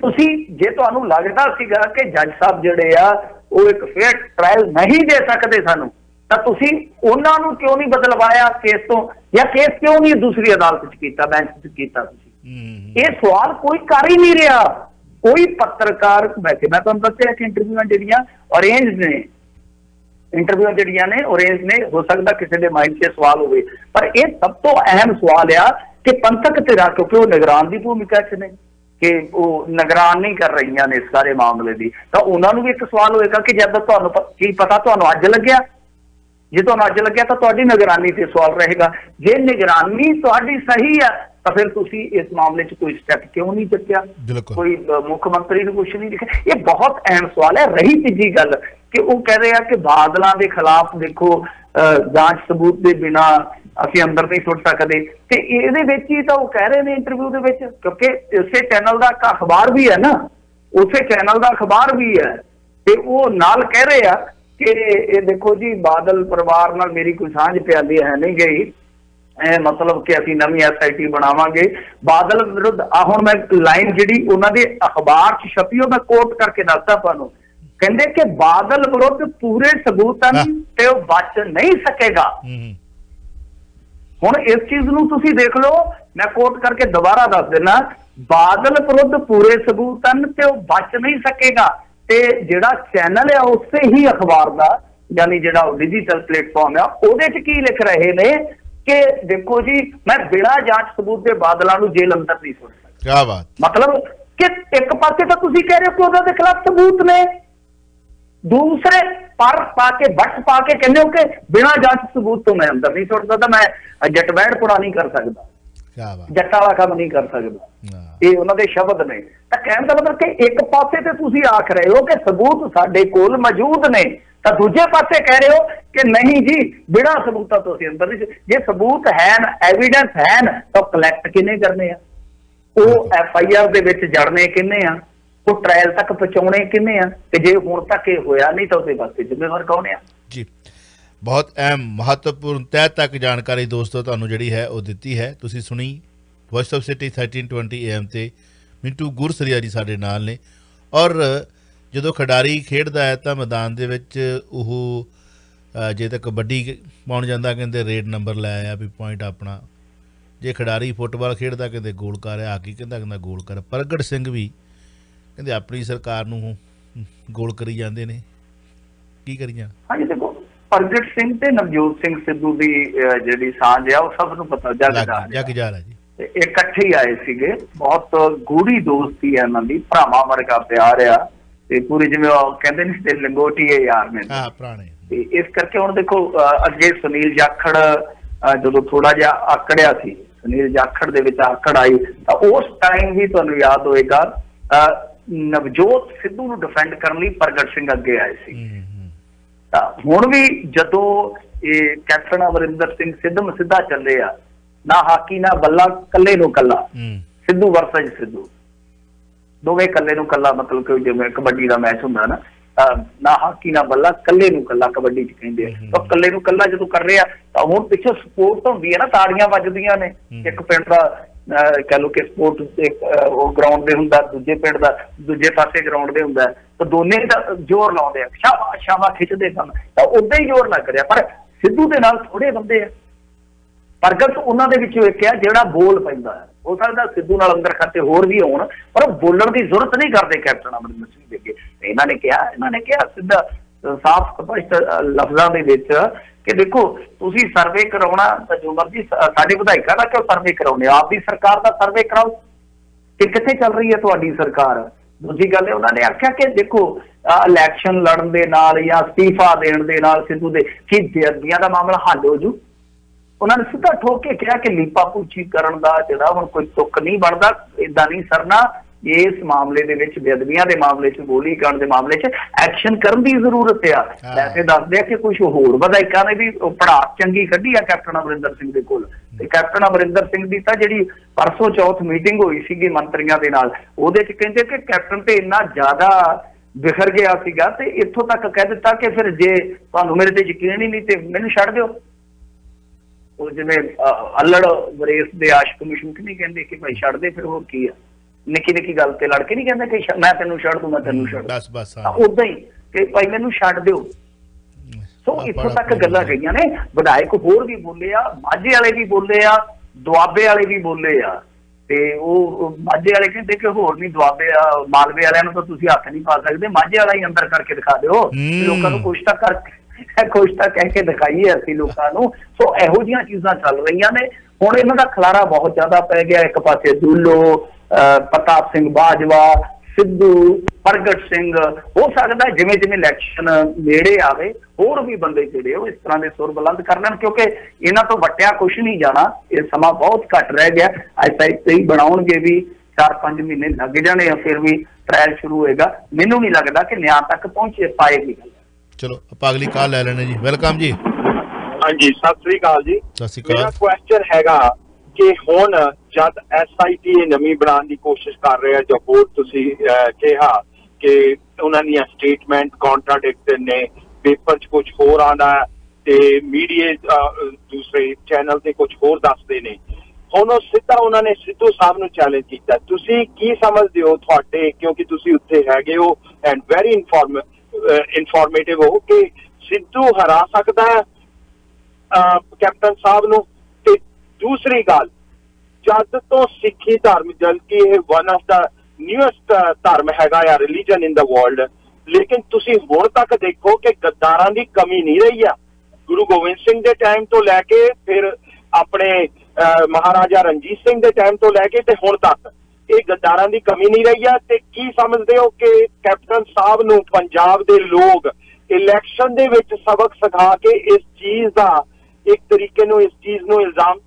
ਤੁਸੀਂ, ਜੇ ਤੁਹਾਨੂੰ ਲੱਗਦਾ ਸੀਗਾ ਕਿ ਜੱਜ ਸਾਹਿਬ ਜਿਹੜੇ ਆ, ਉਹ ਇੱਕ ਫੇਅਰ ਟ੍ਰਾਇਲ ਨਹੀਂ ਦੇ ਸਕਦੇ ਸਾਨੂੰ ਤਾਂ ਤੁਸੀਂ ਉਹਨਾਂ ਨੂੰ ਕਿਉਂ ਨਹੀਂ ਬਦਲਵਾਇਆ ਕੇਸ ਤੋਂ? ਜਾਂ ਕੇਸ ਕਿਉਂ ਨਹੀਂ ਦੂਸਰੀ ਅਦਾਲਤ 'ਚ ਕੀਤਾ ਬੈਂਚ 'ਚ ਕੀਤਾ ਤੁਸੀਂ? ਇਹ ਸਵਾਲ ਕੋਈ ਕਰ ਹੀ ਨਹੀਂ ਰਿਹਾ। ਕੋਈ ਪੱਤਰਕਾਰ ਵੈਸੇ ਮੈਂ ਤੁਹਾਨੂੰ ਦੱਸਿਆ ਕਿ ਇੰਟਰਵਿਊਆਂ ਜਿਹੜੀਆਂ ਔਰੇਂਜ ਨੇ। ਇੰਟਰਵਿਊਆਂ ਜਿਹੜੀਆਂ ਨੇ ਔਰੇਂਜ ਨੇ ਹੋ ਸਕਦਾ ਕਿਸੇ ਦੇ ਮਾਈਂਡ 'ਚ ਸਵਾਲ ਹੋਵੇ। ਪਰ ਇਹ ਸਭ ਤੋਂ ਅਹਿਮ ਸਵਾਲ ਆ ਕਿ ਪੰਥਕ ਧਿਰਾਂ ਕਿਉਂਕਿ ਉਹ ਨਿਗਰਾਨ ਦੀ ਭੂਮਿਕਾ 'ਚ ਨੇ ਕਿ ਉਹ ਨਿਗਰਾਨ ਨਹੀਂ ਕਰ ਰਹੀਆਂ ਨੇ ਇਸ ਸਾਰੇ ਮਾਮਲੇ ਦੀ। ਤਾਂ ਉਹਨਾਂ ਨੂੰ ਵੀ ਇੱਕ ਸਵਾਲ ਹੋਏਗਾ ਕਿ ਜਦ ਤੁਹਾਨੂੰ ਕੀ ਪਤਾ ਤੁਹਾਨੂੰ ਅੱਜ ਲੱਗਿਆ ਜੇ ਤੁਹਾਨੂੰ ਅੱਜ ਲੱਗਿਆ ਤਾਂ ਤੁਹਾਡੀ ਨਿਗਰਾਨੀ ਤੇ ਸਵਾਲ ਰਹੇਗਾ। ਜੇ ਨਿਗਰਾਨੀ ਤੁਹਾਡੀ ਸਹੀ ਹੈ ਤਾਂ ਫਿਰ ਤੁਸੀਂ ਇਸ ਮਾਮਲੇ 'ਚ ਕੋਈ ਸਟੈਪ ਕਿਉਂ ਨਹੀਂ ਚੱਕਿਆ? ਕੋਈ ਮੁੱਖ ਮੰਤਰੀ ਨੂੰ ਕੁਝ ਨਹੀਂ ਲਿਖਿਆ। ਇਹ ਬਹੁਤ ਅਹਿਮ ਸਵਾਲ ਹੈ। ਰਹੀ ਤੀਜੀ ਗੱਲ ਕਿ ਉਹ ਕਹਿ ਰਹੇ ਆ ਕਿ ਬਾਦਲਾਂ ਦੇ ਖਿਲਾਫ ਦੇਖੋ ਜਾਂਚ ਸਬੂਤ ਦੇ ਬਿਨਾ ਅਸੀਂ ਅੰਦਰ ਨਹੀਂ ਸੁੱਟ ਸਕਦੇ। ਤੇ ਇਹਦੇ ਵਿੱਚ ਹੀ ਤਾਂ ਉਹ ਕਹਿ ਰਹੇ ਨੇ ਇੰਟਰਵਿਊ ਦੇ ਵਿੱਚ ਕਿਉਂਕਿ ਇਸੇ ਚੈਨਲ ਦਾ ਅਖਬਾਰ ਵੀ ਹੈ ਨਾ। ਉਸੇ ਚੈਨਲ ਦਾ ਅਖਬਾਰ ਵੀ ਹੈ। ਤੇ ਉਹ ਨਾਲ ਕਹਿ ਰਹੇ ਆ ਕਿ ਇਹ ਦੇਖੋ ਜੀ ਬਾਦਲ ਪਰਿਵਾਰ ਨਾਲ ਮੇਰੀ ਕੋਈ ਸਾਂਝ ਪਿਆਲੀ ਹੈ ਨਹੀਂ ਗਈ। ਇਹ ਮਤਲਬ ਕਿ ਅਸੀਂ ਨਵੀਂ ਐਸਆਈਟੀ ਬਣਾਵਾਂਗੇ। ਬਾਦਲ ਵਿਰੁੱਧ ਆ ਹੁਣ ਮੈਂ ਲਾਈਨ ਜਿਹੜੀ ਉਹਨਾਂ ਦੇ ਅਖਬਾਰ 'ਚ ਛਪੀ ਉਹ ਮੈਂ ਕੋਟ ਕਰਕੇ ਦੱਸਦਾ ਤੁਹਾਨੂੰ। ਕਹਿੰਦੇ ਕਿ ਬਾਦਲ ਵਿਰੁੱਧ ਪੂਰੇ ਸਬੂਤ ਤੇ ਉਹ ਬਚ ਨਹੀਂ ਸਕੇਗਾ। ਹੁਣ ਇਸ ਚੀਜ਼ ਨੂੰ ਤੁਸੀਂ ਦੇਖ ਲਓ ਮੈਂ ਕੋਟ ਕਰਕੇ ਦੁਬਾਰਾ ਦੱਸ ਦਿੰਨਾ ਬਾਦਲ ਵਿਰੁੱਧ ਪੂਰੇ ਸਬੂਤ ਤੇ ਉਹ ਬਚ ਨਹੀਂ ਸਕੇਗਾ। ਤੇ ਜਿਹੜਾ ਚੈਨਲ ਆ ਉਸੇ ਹੀ ਅਖਬਾਰ ਦਾ ਯਾਨੀ ਜਿਹੜਾ ਡਿਜੀਟਲ ਪਲੇਟਫਾਰਮ ਆ ਉਹਦੇ 'ਚ ਕੀ ਲਿਖ ਰਹੇ ਨੇ ਕਿ ਦੇਖੋ ਜੀ ਮੈਂ ਬਿਨਾਂ ਜਾਂਚ ਸਬੂਤ ਦੇ ਬਾਦਲਾਂ ਨੂੰ ਜੇਲ੍ਹ ਅੰਦਰ ਨਹੀਂ ਸੁੱਟ ਸਕਦਾ। ਕੀ ਬਾਤ। ਮਤਲਬ ਕਿ ਇੱਕ ਪਾਸੇ ਤਾਂ ਤੁਸੀਂ ਕਹਿ ਰਹੇ ਹੋ ਕਿ ਉਹਦੇ ਦੇ ਖਿਲਾਫ ਸਬੂਤ ਨੇ। ਦੂਸਰੇ ਪਰ ਪਾ ਕੇ ਵੱਟ ਪਾ ਕੇ ਕਹਿੰਦੇ ਹੋ ਕਿ ਬਿਨਾਂ ਜਾਂਚ ਸਬੂਤ ਤੋਂ ਮੈਂ ਅੰਦਰ ਨਹੀਂ ਸੁੱਟ ਸਕਦਾ ਮੈਂ ਜਟਵੈੜ ਪੁਰਾ ਨਹੀਂ ਕਰ ਸਕਦਾ। ਜੱਟਾਂ ਵਾਲਾ ਕੰਮ ਨਹੀਂ ਕਰ ਸਕਦਾ। ਇਹ ਉਹਨਾਂ ਦੇ ਸ਼ਬਦ ਨੇ। ਤਾਂ ਕਹਿਣ ਦਾ ਮਤਲਬ ਕਿ ਇੱਕ ਪਾਸੇ ਤੇ ਤੁਸੀਂ ਆਖ ਰਹੇ ਹੋ ਕਿ ਸਬੂਤ ਸਾਡੇ ਕੋਲ ਮੌਜੂਦ ਨੇ। ਤਾਂ ਦੂਜੇ ਪਾਸੇ ਕਹਿ ਰਹੇ ਹੋ ਕਿ ਨਹੀਂ ਜੀ ਬਿਨਾਂ ਸਬੂਤਾਂ ਤੋਂ ਅਸੀਂ ਅੰਦਰ ਨਹੀਂ ਜੇ ਸਬੂਤ ਹੈ ਐਵੀਡੈਂਸ ਹੈ ਤਾਂ ਕਲੈਕਟ ਕਿਨੇ ਕਰਨੇ ਆ? ਉਹ ਐਫ ਆਈ ਆਰ ਦੇ ਵਿੱਚ ਜੜਨੇ ਕਿੰਨੇ ਆ? ਉਹ ਟ੍ਰਾਇਲ ਤੱਕ ਪਹੁੰਚਾਉਣੇ ਕਿੰਨੇ ਆ? ਤੇ ਜੇ ਹੁਣ ਤੱਕ ਇਹ ਹੋਇਆ ਨਹੀਂ ਤਾਂ ਉਹਦੇ ਵਾਸਤੇ ਜ਼ਿੰਮੇਵਾਰ ਕੌਣ ਆ? ਜੀ। ਬਹੁਤ ਅਹਿਮ, ਮਹੱਤਵਪੂਰਨ, ਤਹਿ ਤੱਕ ਜਾਣਕਾਰੀ ਦੋਸਤੋ ਤੁਹਾਨੂੰ ਜਿਹੜੀ ਹੈ ਉਹ ਦਿੱਤੀ ਹੈ। ਤੁਸੀਂ ਸੁਣੀ ਵੌਇਸ ਆਫ ਸਿਟੀ 1320 AM ਤੇ ਮਿੰਟੂ ਗੁਰਸਰੀਆ ਜੀ ਸਾਡੇ ਨਾਲ ਨੇ। ਔਰ ਜਦੋਂ ਖਿਡਾਰੀ ਖੇਡਦਾ ਹੈ ਤਾਂ ਮੈਦਾਨ ਦੇ ਵਿੱਚ ਉਹ ਜੇ ਤਾਂ ਕਬੱਡੀ ਪਾਉਣ ਜਾਂਦਾ, ਕਹਿੰਦੇ ਰੇਡ ਨੰਬਰ ਲੈ ਆਇਆ ਵੀ ਪੁਆਇੰਟ ਆਪਣਾ। ਜੇ ਖਿਡਾਰੀ ਫੁੱਟਬਾਲ ਖੇਡਦਾ, ਕਹਿੰਦੇ ਗੋਲ ਕਰ ਆ ਹਾਕੀ ਕਹਿੰਦਾ ਕਹਿੰਦਾ ਗੋਲ ਕਰ ਪ੍ਰਗਟ ਸਿੰਘ ਵੀ ਕਹਿੰਦੇ ਆਪਣੀ ਸਰਕਾਰ ਨੂੰ ਗੋਲ ਕਰੀ ਜਾਂਦੇ ਨੇ। ਕੀ ਕਰੀਆਂ? ਹਾਂਜੀ ਦੇਖੋ ਪ੍ਰਗਟ ਸਿੰਘ ਤੇ ਨਵਜੋਤ ਸਿੰਘ ਸਿੱਧੂ ਦੀ ਜਿਹੜੀ ਸਾਂਝ ਆ ਉਹ ਸਭ ਨੂੰ ਪਤਾ ਜਗਦਾ ਜੱਗ ਜਾ। ਇਹ ਇਕੱਠੇ ਹੀ ਆਏ ਸੀਗੇ। ਬਹੁਤ ਗੂੜੀ ਦੋਸਤੀ ਹੈ ਇਹਨਾਂ ਦੀ। ਭਰਾਵਾਂ ਵਰਗਾ ਪਿਆਰ ਆ। ਤੇ ਪੂਰੀ ਜਿਵੇਂ ਉਹ ਕਹਿੰਦੇ ਨੇ ਤੇ ਲੰਗੋਟੀ ਹੈ ਯਾਰ ਨੇ। ਹਾਂ ਪੁਰਾਣੇ। ਤੇ ਇਸ ਕਰਕੇ ਹੁਣ ਦੇਖੋ ਅੱਗੇ ਸੁਨੀਲ ਜਾਖੜ ਜਦੋਂ ਥੋੜਾ ਜਿਹਾ ਆਕੜਿਆ ਸੀ ਸੁਨੀਲ ਜਾਖੜ ਦੇ ਵਿੱਚ ਆਕੜ ਆਈ ਤਾਂ ਉਸ ਟਾਈਮ ਵੀ ਤੁਹਾਨੂੰ ਯਾਦ ਹੋਏਗਾ ਨਵਜੋਤ ਸਿੱਧੂ ਨੂੰ ਡਿਫੈਂਡ ਕਰਨ ਲਈ ਪ੍ਰਗਟ ਸਿੰਘ ਅੱਗੇ ਆਏ ਸੀ। ਤਾਂ ਹੁਣ ਵੀ ਜਦੋਂ ਇਹ ਕੈਪਟਨ ਅਮਰਿੰਦਰ ਸਿੰਘ ਸਿੱਧਮ ਸਿੱਧਾ ਚੱਲੇ ਆ ਨਾ ਹਾਕੀ ਨਾ ਬੱਲਾ ਕੱਲੇ ਨੂੰ ਕੱਲਾ ਸਿੱਧੂ ਵਰਸਜ ਸਿੱਧੂ। ਦੋਵੇਂ ਕੱਲੇ ਨੂੰ ਕੱਲਾ ਮਤਲਬ ਕਿ ਜਿਵੇਂ ਕਬੱਡੀ ਦਾ ਮੈਚ ਹੁੰਦਾ ਨਾ ਨਾ ਹਾਕੀ ਨਾ ਬੱਲਾ ਕੱਲੇ ਨੂੰ ਕੱਲਾ ਕਬੱਡੀ ਚ ਕਹਿੰਦੇ ਆ। ਤਾਂ ਕੱਲੇ ਨੂੰ ਕੱਲਾ ਜਦੋਂ ਕਰ ਰਿਹਾ ਤਾਂ ਹੁਣ ਪਿੱਛੇ ਸਪੋਰਟ ਹੁੰਦੀ ਹੈ ਨਾ ਤਾੜੀਆਂ ਵੱਜਦੀਆਂ ਨੇ। ਇੱਕ ਪਿੰਡ ਦਾ ਕਹਿ ਲਓ ਕਿ ਸਪੋਰਟ ਉਹ ਗਰਾਊਂਡ ਦੇ ਹੁੰਦਾ, ਦੂਜੇ ਪਿੰਡ ਦਾ, ਦੂਜੇ ਪਾਸੇ ਗਰਾਊਂਡ ਦੇ ਹੁੰਦਾ, ਤਾਂ ਦੋਨੇ ਦਾ ਜ਼ੋਰ ਲਾਉਂਦੇ ਆ ਸ਼ਾਬਾ ਸ਼ਾਬਾ ਖਿੱਚਦੇ ਸਨ, ਤਾਂ ਉਦਾਂ ਹੀ ਜ਼ੋਰ ਲੱਗ ਰਿਹਾ, ਪਰ ਸਿੱਧੂ ਦੇ ਨਾਲ ਥੋੜੇ ਬੰਦੇ ਆ। ਪ੍ਰਗਟ ਉਹਨਾਂ ਦੇ ਵਿੱਚੋਂ ਇੱਕ ਆ ਜਿਹੜਾ ਬੋਲ ਪੈਂਦਾ ਹੈ। ਹੋ ਸਕਦਾ ਸਿੱਧੂ ਨਾਲ ਅੰਦਰ ਖਾਤੇ ਹੋਰ ਵੀ ਹੋਣ, ਪਰ ਉਹ ਬੋਲਣ ਦੀ ਜ਼ਰੂਰਤ ਨਹੀਂ ਕਰਦੇ ਕੈਪਟਨ ਅਮਰਿੰਦਰ ਸਿੰਘ ਦੇ ਅੱਗੇ। ਇਹਨਾਂ ਨੇ ਕਿਹਾ, ਇਹਨਾਂ ਨੇ ਕਿਹਾ ਸਿੱਧਾ ਸਾਫ਼ ਸਪਸ਼ਟ ਲਫ਼ਜ਼ਾਂ ਦੇ ਵਿੱਚ ਕਿ ਦੇਖੋ, ਤੁਸੀਂ ਸਰਵੇ ਕਰਾਉਣਾ ਤਾਂ ਜੋ ਮਰਜ਼ੀ ਸਾਡੇ ਵਿਧਾਇਕਾਂ ਦਾ ਕਿਉਂ ਸਰਵੇ ਕਰਾਉਣੇ ਆਪ ਦੀ ਸਰਕਾਰ ਦਾ ਸਰਵੇ ਕਰਾਓ। ਕਿ ਕਿੱਥੇ ਚੱਲ ਰਹੀ ਹੈ ਤੁਹਾਡੀ ਸਰਕਾਰ? ਦੂਜੀ ਗੱਲ ਹੈ ਉਹਨਾਂ ਨੇ ਆਖਿਆ ਕਿ ਦੇਖੋ ਇਲੈਕਸ਼ਨ ਲੜਨ ਦੇ ਨਾਲ ਜਾਂ ਅਸਤੀਫਾ ਦੇਣ ਦੇ ਨਾਲ ਸਿੱਧੂ ਦੇ ਕੀ ਬੇਅਦਬੀਆਂ ਦਾ ਮਾਮਲਾ ਹੱਲ ਹੋ ਜੂ। ਉਹਨਾਂ ਨੇ ਸਿੱਧਾ ਠੋਕ ਕੇ ਕਿਹਾ ਕਿ ਲੀਪਾ ਪੂਚੀ ਕਰਨ ਦਾ ਜਿਹੜਾ ਹੁਣ ਕੋਈ ਤੁੱਕ ਨਹੀਂ ਬਣਦਾ ਇਦਾਂ ਨਹੀਂ ਸਰਨਾ। ਇਸ ਮਾਮਲੇ ਦੇ ਵਿੱਚ ਬੇਅਦਬੀਆਂ ਦੇ ਮਾਮਲੇ 'ਚ ਗੋਲੀ ਕਾਂਡ ਦੇ ਮਾਮਲੇ 'ਚ ਐਕਸ਼ਨ ਕਰਨ ਦੀ ਜ਼ਰੂਰਤ ਆ। ਵੈਸੇ ਦੱਸਦੇ ਆ ਕਿ ਕੁਝ ਹੋਰ ਵਿਧਾਇਕਾਂ ਨੇ ਵੀ ਪੜਾਕ ਚੰਗੀ ਕੱਢੀ ਆ ਕੈਪਟਨ ਅਮਰਿੰਦਰ ਸਿੰਘ ਦੇ ਕੋਲ। ਤੇ ਕੈਪਟਨ ਅਮਰਿੰਦਰ ਸਿੰਘ ਦੀ ਤਾਂ ਜਿਹੜੀ ਪਰਸੋਂ ਚੌਥ ਮੀਟਿੰਗ ਹੋਈ ਸੀਗੀ ਮੰਤਰੀਆਂ ਦੇ ਨਾਲ ਉਹਦੇ 'ਚ ਕਹਿੰਦੇ ਕਿ ਕੈਪਟਨ ਤੇ ਇੰਨਾ ਜ਼ਿਆਦਾ ਵਿਖਰ ਗਿਆ ਸੀਗਾ ਤੇ ਇੱਥੋਂ ਤੱਕ ਕਹਿ ਦਿੱਤਾ ਕਿ ਫਿਰ ਜੇ ਤੁਹਾਨੂੰ ਮੇਰੇ ਤੇ ਯਕੀਨ ਹੀ ਨਹੀਂ ਤੇ ਮੈਨੂੰ ਛੱਡ ਦਿਓ। ਉਹ ਜਿਵੇਂ ਅੱਲੜ ਵਰੇਸ ਦੇ ਆਸ਼ਕ ਸ਼ੂਟ ਨਹੀਂ ਕਹਿੰਦੇ ਕਿ ਭਾਈ ਛੱਡ ਦੇ ਫਿਰ ਹੋਰ ਕੀ ਆ। ਨਿੱਕੀ ਨਿੱਕੀ ਗੱਲ ਤੇ ਲੜ ਕੇ ਨਹੀਂ ਕਹਿੰਦੇ ਕਿ ਮੈਂ ਤੈਨੂੰ ਛੱਡ ਦੂੰ ਮੈਂ ਤੈਨੂੰ ਛੱਡ ਬਸ ਬਸ ਹਾਂ। ਉਦਾਂ ਹੀ ਕਿ ਭਾਈ ਮੈਨੂੰ ਛੱਡ ਦਿਓ। ਸੋ ਇੱਥੋਂ ਤੱਕ ਗੱਲਾਂ ਗਈਆਂ ਨੇ। ਵਿਧਾਇਕ ਹੋਰ ਵੀ ਬੋਲੇ ਆ ਮਾਝੇ ਵਾਲੇ ਵੀ ਬੋਲੇ ਆ ਦੁਆਬੇ ਵਾਲੇ ਵੀ ਬੋਲੇ ਆ। ਤੇ ਉਹ ਮਾਝੇ ਵਾਲੇ ਕਹਿੰਦੇ ਕਿ ਹੋਰ ਨਹੀਂ ਦੁਆਬੇ ਆ ਮਾਲਵੇ ਵਾਲਿਆਂ ਨੂੰ ਤਾਂ ਤੁਸੀਂ ਹੱਥ ਨਹੀਂ ਪਾ ਸਕਦੇ। ਮਾਝੇ ਵਾਲਾ ਹੀ ਅੰਦਰ ਕਰਕੇ ਦਿਖਾ ਦਿਓ। ਲੋਕਾਂ ਨੂੰ ਕੁਛ ਤਾਂ ਕਰਕੇ ਕੁਛ ਤਾਂ ਕਹਿ ਕੇ ਦਿਖਾਈਏ ਅਸੀਂ ਲੋਕਾਂ ਨੂੰ। ਸੋ ਇਹੋ ਜਿਹੀਆਂ ਚੀਜ਼ਾਂ ਚੱਲ ਰਹੀਆਂ ਨੇ। ਹੁਣ ਇਹਨਾਂ ਦਾ ਖਲਾਰਾ ਬਹੁਤ ਜ਼ਿਆਦਾ ਪੈ ਗਿਆ। ਇੱਕ ਪਾਸੇ ਦੁੱਲੋ ਪ੍ਰਤਾਪ ਸਿੰਘ ਬਾਜਵਾ ਸਿੱਧੂ ਪ੍ਰਗਟ ਸਿੰਘ ਹੋ ਸਕਦਾ ਜਿਵੇਂ ਜਿਵੇਂ ਇਲੈਕਸ਼ਨ ਨੇੜੇ ਆਵੇ ਹੋਰ ਵੀ ਬੰਦੇ ਜਿਹੜੇ ਉਹ ਇਸ ਤਰ੍ਹਾਂ ਦੇ ਸੁਰ ਬੁਲੰਦ ਕਰ ਲੈਣ ਕਿਉਂਕਿ ਇਹਨਾਂ ਤੋਂ ਵਟਿਆ ਕੁਝ ਨਹੀਂ ਜਾਣਾ ਇਹ ਸਮਾਂ ਬਹੁਤ ਘੱਟ ਰਹਿ ਗਿਆ ਐਸਆਈਟੀ ਹੀ ਬਣਾਉਣਗੇ ਵੀ 4-5 ਮਹੀਨੇ ਲੱਗ ਜਾਣੇ ਆ ਫਿਰ ਵੀ ਟ੍ਰਾਇਲ ਸ਼ੁਰੂ ਹੋਏਗਾ। ਮੈਨੂੰ ਨਹੀਂ ਲੱਗਦਾ ਕਿ ਨਿਆਂ ਤੱਕ ਪਹੁੰਚੇ ਪਾਏਗੀ ਗੱਲ। ਚਲੋ ਆਪਾਂ ਅਗਲੀ ਕਾਲ ਲੈ ਲੈਣੇ ਜੀ। ਵੈਲਕਮ ਜੀ। ਹਾਂਜੀ ਸਤਿ ਸ੍ਰੀ ਅਕਾਲ ਜੀ। ਸਤਿ ਸ਼੍ਰੀ ਮੇਰਾ ਅਕਾਲ ਕੁਐਸਚਨ ਹੈਗਾ ਕਿ ਹੁਣ ਜਦ ਐਸਆਈਟੀ ਨਵੀਂ ਬਣਾਉਣ ਦੀ ਕੋਸ਼ਿਸ਼ ਕਰ ਰਿਹਾ ਜੋ ਹੋਰ ਤੁਸੀਂ ਕਿਹਾ ਕਿ ਉਹਨਾਂ ਦੀਆਂ ਸਟੇਟਮੈਂਟ ਕੰਟਰਾਡਿਕਟ ਨੇ ਪੇਪਰ 'ਚ ਕੁਝ ਹੋਰ ਆਉਂਦਾ ਤੇ ਮੀਡੀਆ ਦੂਸਰੇ ਚੈਨਲ ਤੇ ਕੁਝ ਹੋਰ ਦੱਸਦੇ ਨੇ। ਹੁਣ ਉਹ ਸਿੱਧਾ ਉਹਨਾਂ ਨੇ ਸਿੱਧੂ ਸਾਹਿਬ ਨੂੰ ਚੈਲੰਜ ਕੀਤਾ। ਤੁਸੀਂ ਕੀ ਸਮਝਦੇ ਹੋ ਤੁਹਾਡੇ? ਕਿਉਂਕਿ ਤੁਸੀਂ ਉੱਥੇ ਹੈਗੇ ਹੋ ਐਂਡ ਵੈਰੀ ਇਨਫੋਰਮ ਇਨਫੋਰਮੇਟਿਵ ਹੋ ਕਿ ਸਿੱਧੂ ਹਰਾ ਸਕਦਾ ਕੈਪਟਨ ਸਾਹਿਬ ਨੂੰ? ਦੂਸਰੀ ਗੱਲ ਜਦ ਤੋਂ ਸਿੱਖੀ ਧਰਮ ਜਲਕੀ ਇਹ ਵਨ ਆਫ ਦਾ ਨਿਊਐਸਟ ਧਰਮ ਹੈਗਾ ਆ ਰਿਲੀਜਨ ਇਨ ਦਾ ਵਰਲਡ ਲੇਕਿਨ ਤੁਸੀਂ ਹੁਣ ਤੱਕ ਦੇਖੋ ਕਿ ਗੱਦਾਰਾਂ ਦੀ ਕਮੀ ਨਹੀਂ ਰਹੀ ਆ। ਗੁਰੂ ਗੋਬਿੰਦ ਸਿੰਘ ਦੇ ਟਾਈਮ ਤੋਂ ਲੈ ਕੇ ਫਿਰ ਆਪਣੇ ਅਹ, ਮਹਾਰਾਜਾ ਰਣਜੀਤ ਸਿੰਘ ਦੇ ਟਾਈਮ ਤੋਂ ਲੈ ਕੇ ਤੇ ਹੁਣ ਤੱਕ ਇਹ ਗੱਦਾਰਾਂ ਦੀ ਕਮੀ ਨਹੀਂ ਰਹੀ ਆ। ਤੇ ਕੀ ਸਮਝਦੇ ਹੋ ਕਿ ਕੈਪਟਨ ਸਾਹਿਬ ਨੂੰ ਪੰਜਾਬ ਦੇ ਲੋਕ ਇਲੈਕਸ਼ਨ ਦੇ ਵਿੱਚ ਸਬਕ ਸਿਖਾ ਕੇ ਇਸ ਚੀਜ਼ ਦਾ ਇੱਕ ਤਰੀਕੇ ਨੂੰ ਇਸ ਚੀਜ਼ ਨੂੰ ਇਲਜ਼ਾਮ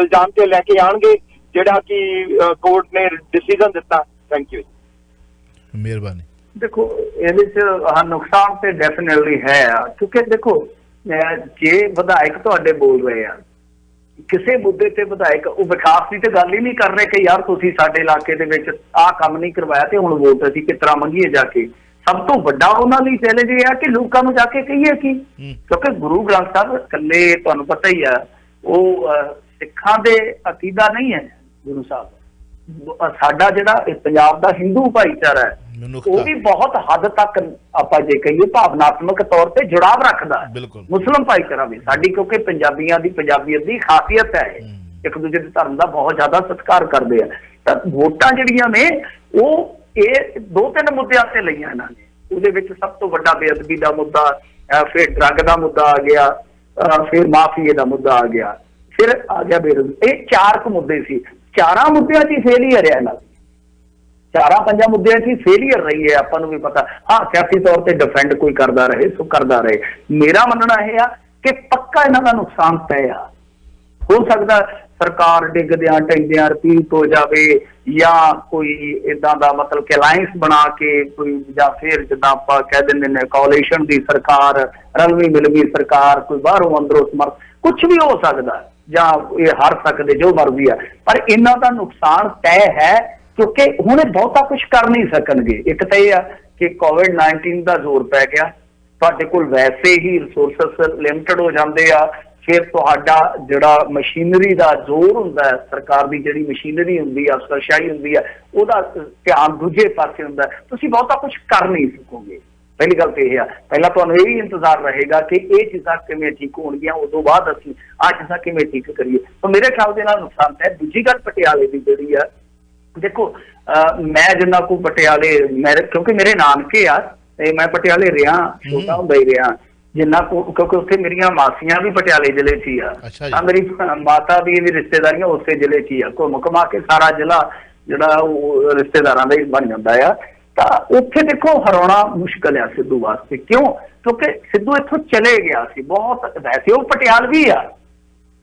ਇਲਜ਼ਾਮ ਤੇ ਲੈ ਕੇ ਆਣਗੇ ਜਿਹੜਾ ਕਿ ਕੋਰਟ ਨੇ ਡਿਸੀਜਨ ਦਿੱਤਾ। ਥੈਂਕ ਯੂ ਮਿਹਰਬਾਨੀ। ਦੇਖੋ ਇਹਦੇ ਚ ਹਾਂ ਨੁਕਸਾਨ ਤੇ ਡੈਫੀਨਿਟਲੀ ਹੈ। ਆ ਕਿਉਂਕਿ ਦੇਖੋ ਜੇ ਵਿਧਾਇਕ ਤੁਹਾਡੇ ਬੋਲ ਰਹੇ ਆ ਕਿਸੇ ਮੁੱਦੇ ਤੇ ਵਿਧਾਇਕ ਉਹ ਵਿਕਾਸ ਦੀ ਤੇ ਗੱਲ ਹੀ ਨਹੀਂ ਕਰ ਰਹੇ ਕਿ ਯਾਰ ਤੁਸੀਂ ਸਾਡੇ ਇਲਾਕੇ ਦੇ ਵਿੱਚ ਆਹ ਕੰਮ ਨਹੀਂ ਕਰਵਾਇਆ ਤੇ ਹੁਣ ਵੋਟ ਅਸੀਂ ਕਿਸ ਤਰ੍ਹਾਂ ਮੰਗੀਏ ਜਾ ਕੇ। ਸਭ ਤੋਂ ਵੱਡਾ ਉਹਨਾਂ ਲਈ ਚੈਲੰਜ ਇਹ ਆ ਕਿ ਲੋਕਾਂ ਨੂੰ ਜਾ ਕੇ ਕਹੀਏ ਕੀ। ਕਿਉਂਕਿ ਗੁਰੂ ਗ੍ਰੰਥ ਸਾਹਿਬ ਇਕੱਲੇ ਤੁਹਾਨੂੰ ਪਤਾ ਹੀ ਆ ਉਹ ਸਿੱਖਾਂ ਦੇ ਅਕੀਦਾ ਨਹੀਂ ਹੈ ਗੁਰੂ ਸਾਹਿਬ। ਸਾਡਾ ਜਿਹੜਾ ਇਹ ਪੰਜਾਬ ਦਾ ਹਿੰਦੂ ਭਾਈਚਾਰਾ ਹੈ ਉਹ ਵੀ ਬਹੁਤ ਹੱਦ ਤੱਕ ਆਪਾਂ ਜੇ ਕਹੀਏ ਭਾਵਨਾਤਮਕ ਤੌਰ ਤੇ ਜੁੜਾਵ ਰੱਖਦਾ ਹੈ। ਮੁਸਲਮ ਭਾਈਚਾਰਾ ਵੀ ਸਾਡੀ ਕਿਉਂਕਿ ਪੰਜਾਬੀਆਂ ਦੀ ਪੰਜਾਬੀਅਤ ਦੀ ਖਾਸੀਅਤ ਹੈ। ਇੱਕ ਦੂਜੇ ਦੇ ਧਰਮ ਦਾ ਬਹੁਤ ਜ਼ਿਆਦਾ ਸਤਿਕਾਰ ਕਰਦੇ ਆ। ਤਾਂ ਵੋਟਾਂ ਜਿਹੜੀਆਂ ਨੇ ਉਹ ਇਹ ਦੋ ਤਿੰਨ ਮੁੱਦਿਆਂ ਤੇ ਲਈਆਂ ਇਹਨਾਂ ਨੇ। ਉਹਦੇ ਵਿੱਚ ਸਭ ਤੋਂ ਵੱਡਾ ਬੇਅਦਬੀ ਦਾ ਮੁੱਦਾ ਫਿਰ ਡਰੱਗ ਦਾ ਮੁੱਦਾ ਆ ਗਿਆ ਫਿਰ ਮਾਫੀਏ ਦਾ ਮੁੱਦਾ ਆ ਗਿਆ, ਫਿਰ ਆ ਗਿਆ ਬੇਰੁਜ਼ਗਾਰੀ ਇਹ ਚਾਰ ਕੁ ਮੁੱਦੇ ਸੀ। ਚਾਰਾਂ ਮੁੱਦਿਆਂ 'ਚ ਫੇਲੀਅਰ ਹੈ ਇਹਨਾਂ ਦੀ। ਚਾਰਾਂ ਪੰਜਾਂ ਮੁੱਦਿਆਂ 'ਚ ਫੇਲੀਅਰ ਰਹੀ ਹੈ, ਆਪਾਂ ਨੂੰ ਵੀ ਪਤਾ। ਹਾਂ, ਸਿਆਸੀ ਤੌਰ ਤੇ ਡਿਫੈਂਡ ਕੋਈ ਕਰਦਾ ਰਹੇ ਸੋ ਕਰਦਾ ਰਹੇ। ਮੇਰਾ ਮੰਨਣਾ ਇਹ ਆ ਕਿ ਪੱਕਾ ਇਹਨਾਂ ਦਾ ਨੁਕਸਾਨ ਤੈਅ ਆ। ਹੋ ਸਕਦਾ ਸਰਕਾਰ ਡਿੱਗਦਿਆਂ ਟੈਂਦਿਆਂ ਰਿਪੀਟ ਹੋ ਜਾਵੇ ਜਾਂ ਕੋਈ ਇਦਾਂ ਦਾ ਮਤਲਬ ਕਿ ਅਲਾਈਅੰਸ ਬਣਾ ਕੇ ਕੋਈ ਜਾਂ ਫਿਰ ਜਿੱਦਾਂ ਆਪਾਂ ਕਹਿ ਦਿੰਦੇ ਨੇ ਕੋਲੇਸ਼ਨ ਦੀ ਸਰਕਾਰ, ਰਲਵੀਂ ਮਿਲਵੀਂ ਸਰਕਾਰ, ਕੋਈ ਬਾਹਰੋਂ ਅੰਦਰੋਂ ਸਮਰਥ ਕੁਝ ਵੀ ਹੋ ਸਕਦਾ ਜਾਂ ਇਹ ਹਰ ਸਕਦੇ ਜੋ ਮਰਜ਼ੀ ਆ। ਪਰ ਇਹਨਾਂ ਦਾ ਨੁਕਸਾਨ ਤੈਅ ਹੈ ਕਿਉਂਕਿ ਹੁਣ ਇਹ ਬਹੁਤਾ ਕੁਝ ਕਰ ਨਹੀਂ ਸਕਣਗੇ। ਇੱਕ ਤਾਂ ਇਹ ਆ ਕਿ ਕੋਵਿਡ 19 ਦਾ ਜ਼ੋਰ ਪੈ ਗਿਆ। ਤੁਹਾਡੇ ਕੋਲ ਵੈਸੇ ਹੀ ਰਿਸੋਰਸਸ ਲਿਮਟਿਡ ਹੋ ਜਾਂਦੇ ਆ। ਫਿਰ ਤੁਹਾਡਾ ਜਿਹੜਾ ਮਸ਼ੀਨਰੀ ਦਾ ਜ਼ੋਰ ਹੁੰਦਾ ਹੈ, ਸਰਕਾਰ ਦੀ ਜਿਹੜੀ ਮਸ਼ੀਨਰੀ ਹੁੰਦੀ ਹੈ ਅਫਸਰਸ਼ਾਹੀ ਹੁੰਦੀ ਹੈ ਉਹਦਾ ਧਿਆਨ ਦੂਜੇ ਪਾਸੇ ਹੁੰਦਾ ਤੁਸੀਂ ਬਹੁਤਾ ਕੁਝ ਕਰ ਨਹੀਂ ਸਕੋਗੇ। ਪਹਿਲੀ ਗੱਲ ਤੇ ਇਹ ਆ। ਪਹਿਲਾਂ ਤੁਹਾਨੂੰ ਇਹ ਵੀ ਇੰਤਜ਼ਾਰ ਰਹੇਗਾ ਕਿ ਇਹ ਚੀਜ਼ਾਂ ਕਿਵੇਂ ਠੀਕ ਹੋਣਗੀਆਂ ਉਦੋਂ ਬਾਅਦ ਅਸੀਂ ਆਹ ਚੀਜ਼ਾਂ ਕਿਵੇਂ ਠੀਕ ਕਰੀਏ। ਤਾਂ ਮੇਰੇ ਖਿਆਲ ਦੇ ਨਾਲ ਨੁਕਸਾਨ ਹੈ। ਦੂਜੀ ਗੱਲ ਪਟਿਆਲੇ ਦੀ ਜਿਹੜੀ ਆ, ਦੇਖੋ, ਅਹ ਮੈਂ ਜਿੰਨਾ ਕੋ ਪਟਿਆਲੇ ਮੇਰੇ ਕਿਉਂਕਿ ਮੇਰੇ ਨਾਨਕੇ ਆ, ਤੇ ਮੈਂ ਪਟਿਆਲੇ ਰਿਹਾ, ਛੋਟਾ ਹੁੰਦਾ ਹੀ ਰਿਹਾ। ਜਿੰਨਾ ਕੁ ਕਿਉਂਕਿ ਉੱਥੇ ਮੇਰੀਆਂ ਮਾਸੀਆਂ ਵੀ ਪਟਿਆਲੇ ਜ਼ਿਲ੍ਹੇ 'ਚ ਹੀ ਆ। ਅੱਛਾ ਜੀ। ਤਾਂ ਮੇਰੀ ਮਾਤਾ ਦੀ ਵੀ ਰਿਸ਼ਤੇਦਾਰੀਆਂ ਉਸੇ ਜ਼ਿਲ੍ਹੇ 'ਚ ਹੀ ਆ। ਘੁੰਮ ਘੁਮਾ ਕੇ ਸਾਰਾ ਜ਼ਿਲ੍ਹਾ ਜਿਹੜਾ ਉਹ ਰਿਸ਼ਤੇਦਾਰਾਂ ਦਾ ਹੀ ਬਣ ਜਾਂਦਾ ਆ। ਤਾਂ ਉੱਥੇ ਦੇਖੋ ਹਰਾਉਣਾ ਮੁਸ਼ਕਲ ਆ ਸਿੱਧੂ ਵਾਸਤੇ। ਕਿਉਂ? ਕਿਉਂਕਿ ਸਿੱਧੂ ਇੱਥੋਂ ਚਲੇ ਗਿਆ ਸੀ। ਬਹੁਤ ਵੈਸੇ ਉਹ ਪਟਿਆਲਵੀ ਆ।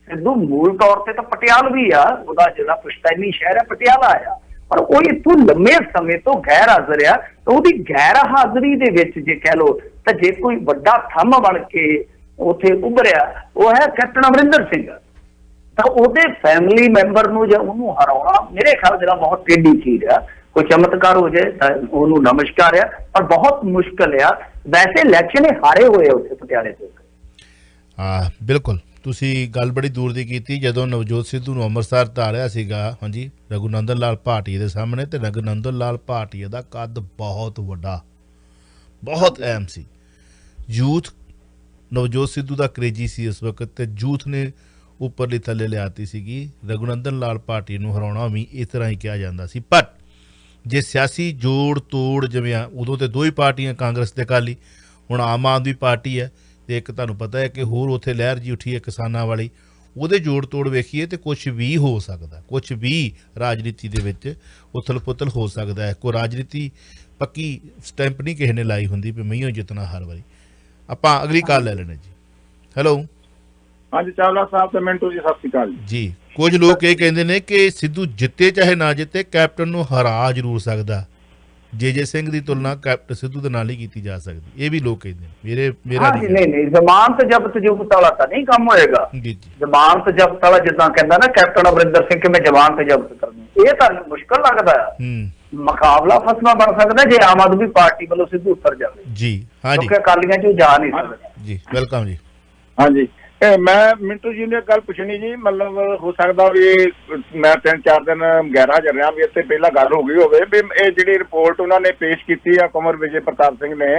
ਸਿੱਧੂ ਮੂਲ ਤੌਰ ਤੇ ਤਾਂ ਪਟਿਆਲਵੀ ਆ। ਉਹਦਾ ਜਿਹੜਾ ਪੁਸ਼ਤੈਨੀ ਸ਼ਹਿਰ ਹੈ ਪਟਿਆਲਾ ਆ। ਪਰ ਉਹ ਇੱਥੋਂ ਲੰਮੇ ਸਮੇਂ ਤੋਂ ਗੈਰ ਹਾਜ਼ਰ ਆ। ਤਾਂ ਉਹਦੀ ਗੈਰ ਹਾਜ਼ਰੀ ਦੇ ਵਿੱਚ ਜੇ ਕਹਿ ਲੋ ਤਾਂ ਜੇ ਕੋਈ ਵੱਡਾ ਥੰਮ ਬਣ ਕੇ ਉੱਥੇ ਉਭਰਿਆ, ਉਹ ਹੈ ਕੈਪਟਨ ਅਮਰਿੰਦਰ ਸਿੰਘ। ਤਾਂ ਉਹਦੇ ਫੈਮਿਲੀ ਮੈਂਬਰ ਨੂੰ ਜਾਂ ਉਹਨੂੰ ਹਰਾਉਣਾ ਮੇਰੇ ਖਿਆਲ ਜਿਹੜਾ ਬਹੁਤ ਟੇਢੀ ਚੀਜ਼ ਆ। ਕੋਈ ਚਮਤਕਾਰ ਹੋ ਜਾਏ ਤਾਂ ਉਹਨੂੰ ਨਮਸਕਾਰ ਆ, ਪਰ ਬਹੁਤ ਮੁਸ਼ਕਲ ਆ। ਵੈਸੇ ਇਲੈਕਸ਼ਨ ਹਾਰੇ ਹੋਏ ਉੱਥੇ ਪਟਿਆਲੇ ਤੋਂ। ਹਾਂ ਬਿਲਕੁਲ। ਤੁਸੀਂ ਗੱਲ ਬੜੀ ਦੂਰ ਦੀ ਕੀਤੀ, ਜਦੋਂ ਨਵਜੋਤ ਸਿੱਧੂ ਨੂੰ ਅੰਮ੍ਰਿਤਸਰ ਧਾਰਿਆ ਸੀਗਾ, ਹਾਂਜੀ, ਰਘੁਨੰਦਨ ਲਾਲ ਭਾਟੀਆ ਦੇ ਸਾਹਮਣੇ, ਤੇ ਰਘੁਨੰਦਨ ਲਾਲ ਭਾਟੀਆ ਦਾ ਕੱਦ ਬਹੁਤ ਵੱਡਾ। ਬਹੁਤ ਅਹਿਮ ਸੀ। ਯੂਥ ਨਵਜੋਤ ਸਿੱਧੂ ਦਾ ਕਰੇਜੀ ਸੀ ਇਸ ਵਕਤ ਤੇ ਯੂਥ ਨੇ ਉੱਪਰਲੀ ਥੱਲੇ ਲਿਆਤੀ ਸੀਗੀ। ਰਘੁਨੰਦਨ ਲਾਲ ਭਾਟੀਆ ਨੂੰ ਹਰਾਉਣਾ ਵੀ ਇਸ ਤਰ੍ਹਾਂ ਹੀ ਕਿਹਾ ਜਾਂਦਾ ਸੀ। ਪਰ ਜੇ ਸਿਆਸੀ ਜੋੜ ਤੋੜ ਜਿਵੇਂ ਆ, ਉਦੋਂ ਤੇ ਦੋ ਹੀ ਪਾਰਟੀਆਂ ਕਾਂਗਰਸ ਤੇ ਅਕਾਲੀ ਹੁਣ ਆਮ ਆਦਮੀ ਪਾਰਟੀ ਹੈ ਤੇ ਇੱਕ ਤੁਹਾਨੂੰ ਪਤਾ ਹੈ ਕਿ ਹੋਰ ਉੱਥੇ ਲਹਿਰ ਜੀ ਉੱਠੀ ਹੈ ਕਿਸਾਨਾਂ ਵਾਲੀ ਉਹਦੇ ਜੋੜ ਤੋੜ ਵੇਖੀਏ ਤੇ ਕੁਝ ਵੀ ਹੋ ਸਕਦਾ ਕੁਝ ਵੀ ਰਾਜਨੀਤੀ ਦੇ ਵਿੱਚ ਉਥਲ-ਪੁਥਲ ਹੋ ਸਕਦਾ ਹੈ। ਕੋਈ ਰਾਜਨੀਤੀ ਪੱਕੀ ਸਟੈਂਪ ਨਹੀਂ ਕਿਸੇ ਨੇ ਲਾਈ ਹੁੰਦੀ ਵੀ ਮਈਓ ਜਿੱਤਣਾ ਹਰ ਵਾਰੀ। ਆਪਾਂ ਅਗਲੀ ਕਾਲ ਲੈ ਲੈਣੇ ਜੀ। ਹੈਲੋ ਹਾਂਜੀ ਚਾਵਲਾ ਸਾਹਿਬ ਤੇ ਮਿੰਟੂ ਜੀ ਸਤਿ ਸ਼੍ਰੀ ਅਕਾਲ ਜੀ। ਜੀ ਕੁਝ ਲੋਕ ਇਹ ਕਹਿੰਦੇ ਨੇ ਕਿ ਸਿੱਧੂ ਜਿੱਤੇ ਚਾਹੇ ਨਾ ਜਿੱਤੇ ਕੈਪਟਨ ਨੂੰ ਹਰਾ ਜ਼ਰੂਰ ਸਕਦਾ। ਜੇ ਜੇ ਸਿੰਘ ਦੀ ਤੁਲਨਾ ਕੈਪਟਨ ਸਿੱਧੂ ਦੇ ਨਾਲ ਹੀ ਕੀਤੀ ਜਾ ਸਕਦੀ। ਇਹ ਵੀ ਲੋਕ ਕਹਿੰਦੇ ਨੇ। ਮੇਰੇ ਮੇਰਾ ਹਾਂ ਜੀ ਨਹੀਂ ਨਹੀਂ ਜ਼ਮਾਨਤ ਜ਼ਬਤ ਜੁਬਤ ਵਾਲਾ ਤਾਂ ਨਹੀਂ ਕੰਮ ਹੋਏਗਾ। ਜੀ ਜੀ। ਜ਼ਮਾਨਤ ਜ਼ਬਤ ਵਾਲਾ ਜਿੱਦਾਂ ਕਹਿੰਦਾ ਨਾ ਕੈਪਟਨ ਅਮਰਿੰਦਰ ਸਿੰਘ ਕਿ ਮੈਂ ਜ਼ਮਾਨਤ ਜ਼ਬਤ ਕਰਨੀ ਇਹ ਤਾਂ ਮੁਸ਼ਕਲ ਲੱਗਦਾ। ਹੈ ਹੂੰ। ਮੁਕਾਬਲਾ ਫਸਵਾ ਬਣ ਸਕਦਾ ਜੇ ਆਮ ਆਦਮੀ ਪਾਰਟੀ ਵੱਲੋਂ ਸਿੱਧੂ ਉੱਤਰ ਜਾਵੇ। ਜੀ ਹਾਂ ਜੀ ਕਿਉਂਕਿ ਅਕਾਲੀਆਂ 'ਚ ਜਾ ਨਹੀਂ ਸਕਦਾ। ਜੀ ਵੈਲਕਮ ਜੀ। ਹਾਂਜੀ। ਇਹ ਮੈਂ ਮਿੰਟੂ ਜੀ ਨੇ ਗੱਲ ਪੁੱਛਣੀ ਜੀ ਮਤਲਬ ਹੋ ਸਕਦਾ ਵੀ ਮੈਂ ਤਿੰਨ ਚਾਰ ਦਿਨ ਗੈਰ ਹਾਜ਼ਰ ਰਿਹਾ ਵੀ ਇੱਥੇ ਪਹਿਲਾਂ ਗੱਲ ਹੋ ਗਈ ਹੋਵੇ ਵੀ ਇਹ ਜਿਹੜੀ ਰਿਪੋਰਟ ਉਹਨਾਂ ਨੇ ਪੇਸ਼ ਕੀਤੀ ਆ ਕੁਮਰ ਵਿਜੇ ਪ੍ਰਤਾਪ ਸਿੰਘ ਨੇ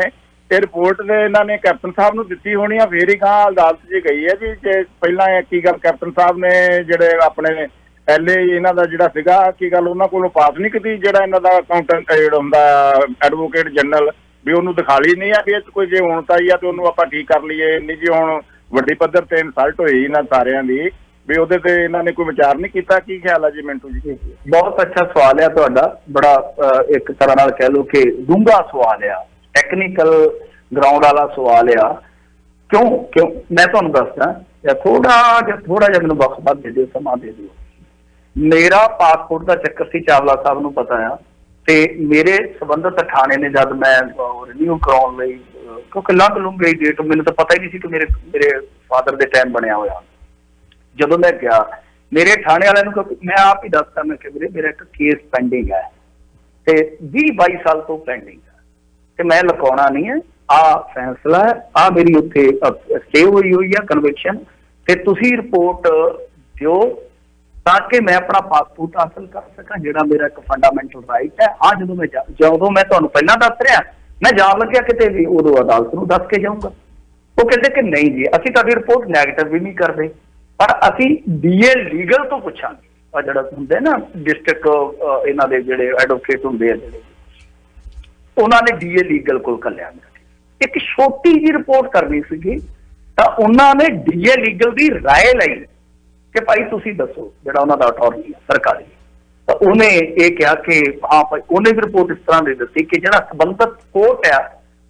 ਇਹ ਰਿਪੋਰਟ ਦੇ ਇਹਨਾਂ ਨੇ ਕੈਪਟਨ ਸਾਹਿਬ ਨੂੰ ਦਿੱਤੀ ਹੋਣੀ ਆ ਫੇਰ ਹੀ ਗਾਂ ਅਦਾਲਤ 'ਚ ਗਈ ਹੈ ਜੀ ਜੇ ਪਹਿਲਾਂ ਇਹ ਕੀ ਗੱਲ ਕੈਪਟਨ ਸਾਹਿਬ ਨੇ ਜਿਹੜੇ ਆਪਣੇ ਪਹਿਲੇ ਇਹਨਾਂ ਦਾ ਜਿਹੜਾ ਸੀਗਾ, ਕੀ ਗੱਲ ਉਹਨਾਂ ਕੋਲੋਂ ਪਾਸ ਨਹੀਂ ਕੀਤੀ ਜਿਹੜਾ ਇਹਨਾਂ ਦਾ ਅਕਾਊਂਟੈਂਟ ਜਿਹੜਾ ਹੁੰਦਾ ਐਡਵੋਕੇਟ ਜਨਰਲ ਵੀ ਉਹਨੂੰ ਦਿਖਾ ਲਈ ਨਹੀਂ ਆ ਵੀ ਇਹ 'ਚ ਕੋਈ ਜੇ ਹੁਣ ਤਾਂ ਹੀ ਆ ਤੇ ਉਹਨੂੰ ਆਪਾਂ ਠੀਕ ਕਰ ਲਈਏ। ਨਹੀਂ ਜੀ, ਹੁਣ ਵੱਡੀ ਪੱਧਰ ਤੇ ਇਨਸਲਟ ਹੋਈ ਇਹਨਾਂ ਸਾਰਿਆਂ ਦੀ ਵੀ ਉਹਦੇ ਤੇ ਇਹਨਾਂ ਨੇ ਕੋਈ ਵਿਚਾਰ ਨਹੀਂ ਕੀਤਾ। ਕੀ ਖਿਆਲ ਆ ਜੀ ਮਿੰਟੂ ਜੀ? ਬਹੁਤ ਅੱਛਾ ਸਵਾਲ ਆ ਤੁਹਾਡਾ। ਬੜਾ ਇੱਕ ਤਰ੍ਹਾਂ ਨਾਲ ਕਹਿ ਲਓ ਕਿ ਡੂੰਘਾ ਸਵਾਲ ਆ। ਟੈਕਨੀਕਲ ਗਰਾਊਂਡ ਵਾਲਾ ਸਵਾਲ ਆ। ਕਿਉਂ? ਕਿਉਂ? ਮੈਂ ਤੁਹਾਨੂੰ ਦੱਸਦਾ ਥੋੜਾ ਜਿਹਾ ਥੋੜਾ ਜਿਹਾ ਮੈਨੂੰ ਵਕਤ ਬਾਅਦ ਦੇ ਦਿਓ, ਸਮਾਂ ਦੇ ਦਿਓ। ਮੇਰਾ ਪਾਸਪੋਰਟ ਦਾ ਚੱਕਰ ਸੀ, ਚਾਵਲਾ ਸਾਹਿਬ ਨੂੰ ਪਤਾ ਆ। ਤੇ ਮੇਰੇ ਸਬੰਧਤ ਥਾਣੇ ਨੇ ਜਦ ਮੈਂ ਰਿਨਿਊ ਕਰਾਉਣ ਲਈ ਕਿਉਂਕਿ ਲੰਘ ਲੰਘ ਗਈ ਡੇਟ ਮੈਨੂੰ ਤਾਂ ਪਤਾ ਹੀ ਨਹੀਂ ਸੀ ਕਿ ਮੇਰੇ ਮੇਰੇ ਫਾਦਰ ਦੇ ਟਾਈਮ ਬਣਿਆ ਹੋਇਆ। ਜਦੋਂ ਮੈਂ ਗਿਆ, ਮੇਰੇ ਥਾਣੇ ਵਾਲਿਆਂ ਨੂੰ ਮੈਂ ਆਪ ਹੀ ਦੱਸਦਾ ਮੈਂ ਕਿ ਵੀਰੇ, ਮੇਰਾ ਇੱਕ ਕੇਸ ਪੈਂਡਿੰਗ ਹੈ ਤੇ 20 22 ਸਾਲ ਤੋਂ ਪੈਂਡਿੰਗ ਹੈ ਤੇ ਮੈਂ ਲਕਾਉਣਾ ਨਹੀਂ ਹੈ। ਆ ਫੈਸਲਾ ਹੈ, ਆ ਮੇਰੀ ਉੱਥੇ ਸਟੇ ਹੋਈ ਹੋਈ ਆ ਕਨਵੈਕਸ਼ਨ ਤੇ ਤੁਸੀਂ ਰਿਪੋਰਟ ਦਿਓ ਤਾਂ ਕਿ ਮੈਂ ਆਪਣਾ ਪਾਸਪੋਰਟ ਹਾਸਲ ਕਰ ਸਕਾਂ ਜਿਹੜਾ ਮੇਰਾ ਇੱਕ ਫੰਡਾਮੈਂਟਲ ਰਾਈਟ ਹੈ ਆ ਜਦੋਂ ਮੈਂ ਜਾ- ਜਦੋਂ ਮੈਂ ਤੁਹਾਨੂੰ ਪਹਿਲਾਂ ਦੱਸ ਰਿਹਾ ਮੈਂ ਜਾਣ ਲੱਗਿਆ ਕਿਤੇ ਵੀ ਉਦੋਂ ਅਦਾਲਤ ਨੂੰ ਦੱਸ ਕੇ ਜਾਊਂਗਾ ਉਹ ਕਹਿੰਦੇ ਕਿ ਨਹੀਂ ਜੀ ਅਸੀਂ ਤੁਹਾਡੀ ਰਿਪੋਰਟ ਨੈਗੇਟਿਵ ਵੀ ਨਹੀਂ ਕਰਦੇ ਪਰ ਅਸੀਂ ਡੀਏ ਲੀਗਲ ਤੋਂ ਪੁੱਛਾਂਗੇ ਆ ਜਿਹੜਾ ਹੁੰਦੇ ਨਾ ਡਿਸਟ੍ਰਿਕਟ ਇਹਨਾਂ ਦੇ ਜਿਹੜੇ ਐਡਵੋਕੇਟ ਹੁੰਦੇ ਆ ਜਿਹੜੇ ਉਹਨਾਂ ਨੇ ਡੀਏ ਲੀਗਲ ਕੋਲ ਕੱਲਿਆ ਇੱਕ ਛੋਟੀ ਜੀ ਰਿਪੋਰਟ ਕਰਨੀ ਸੀਗੀ ਤਾਂ ਉਹਨਾਂ ਨੇ ਡੀਏ ਲੀਗਲ ਦੀ رائے ਲਈ ਕਿ ਭਾਈ ਤੁਸੀਂ ਦੱਸੋ ਜਿਹੜਾ ਉਹਨਾਂ ਦਾ ਅਟਾਰਨੀ ਹੈ ਸਰਕਾਰੀ। ਤਾਂ ਉਹਨੇ ਇਹ ਕਿਹਾ ਕਿ ਹਾਂ ਭਾਈ, ਉਹਨੇ ਵੀ ਰਿਪੋਰਟ ਇਸ ਤਰ੍ਹਾਂ ਦੀ ਦਿੱਤੀ ਕਿ ਜਿਹੜਾ ਸੰਬੰਧਤ ਕੋਰਟ ਆ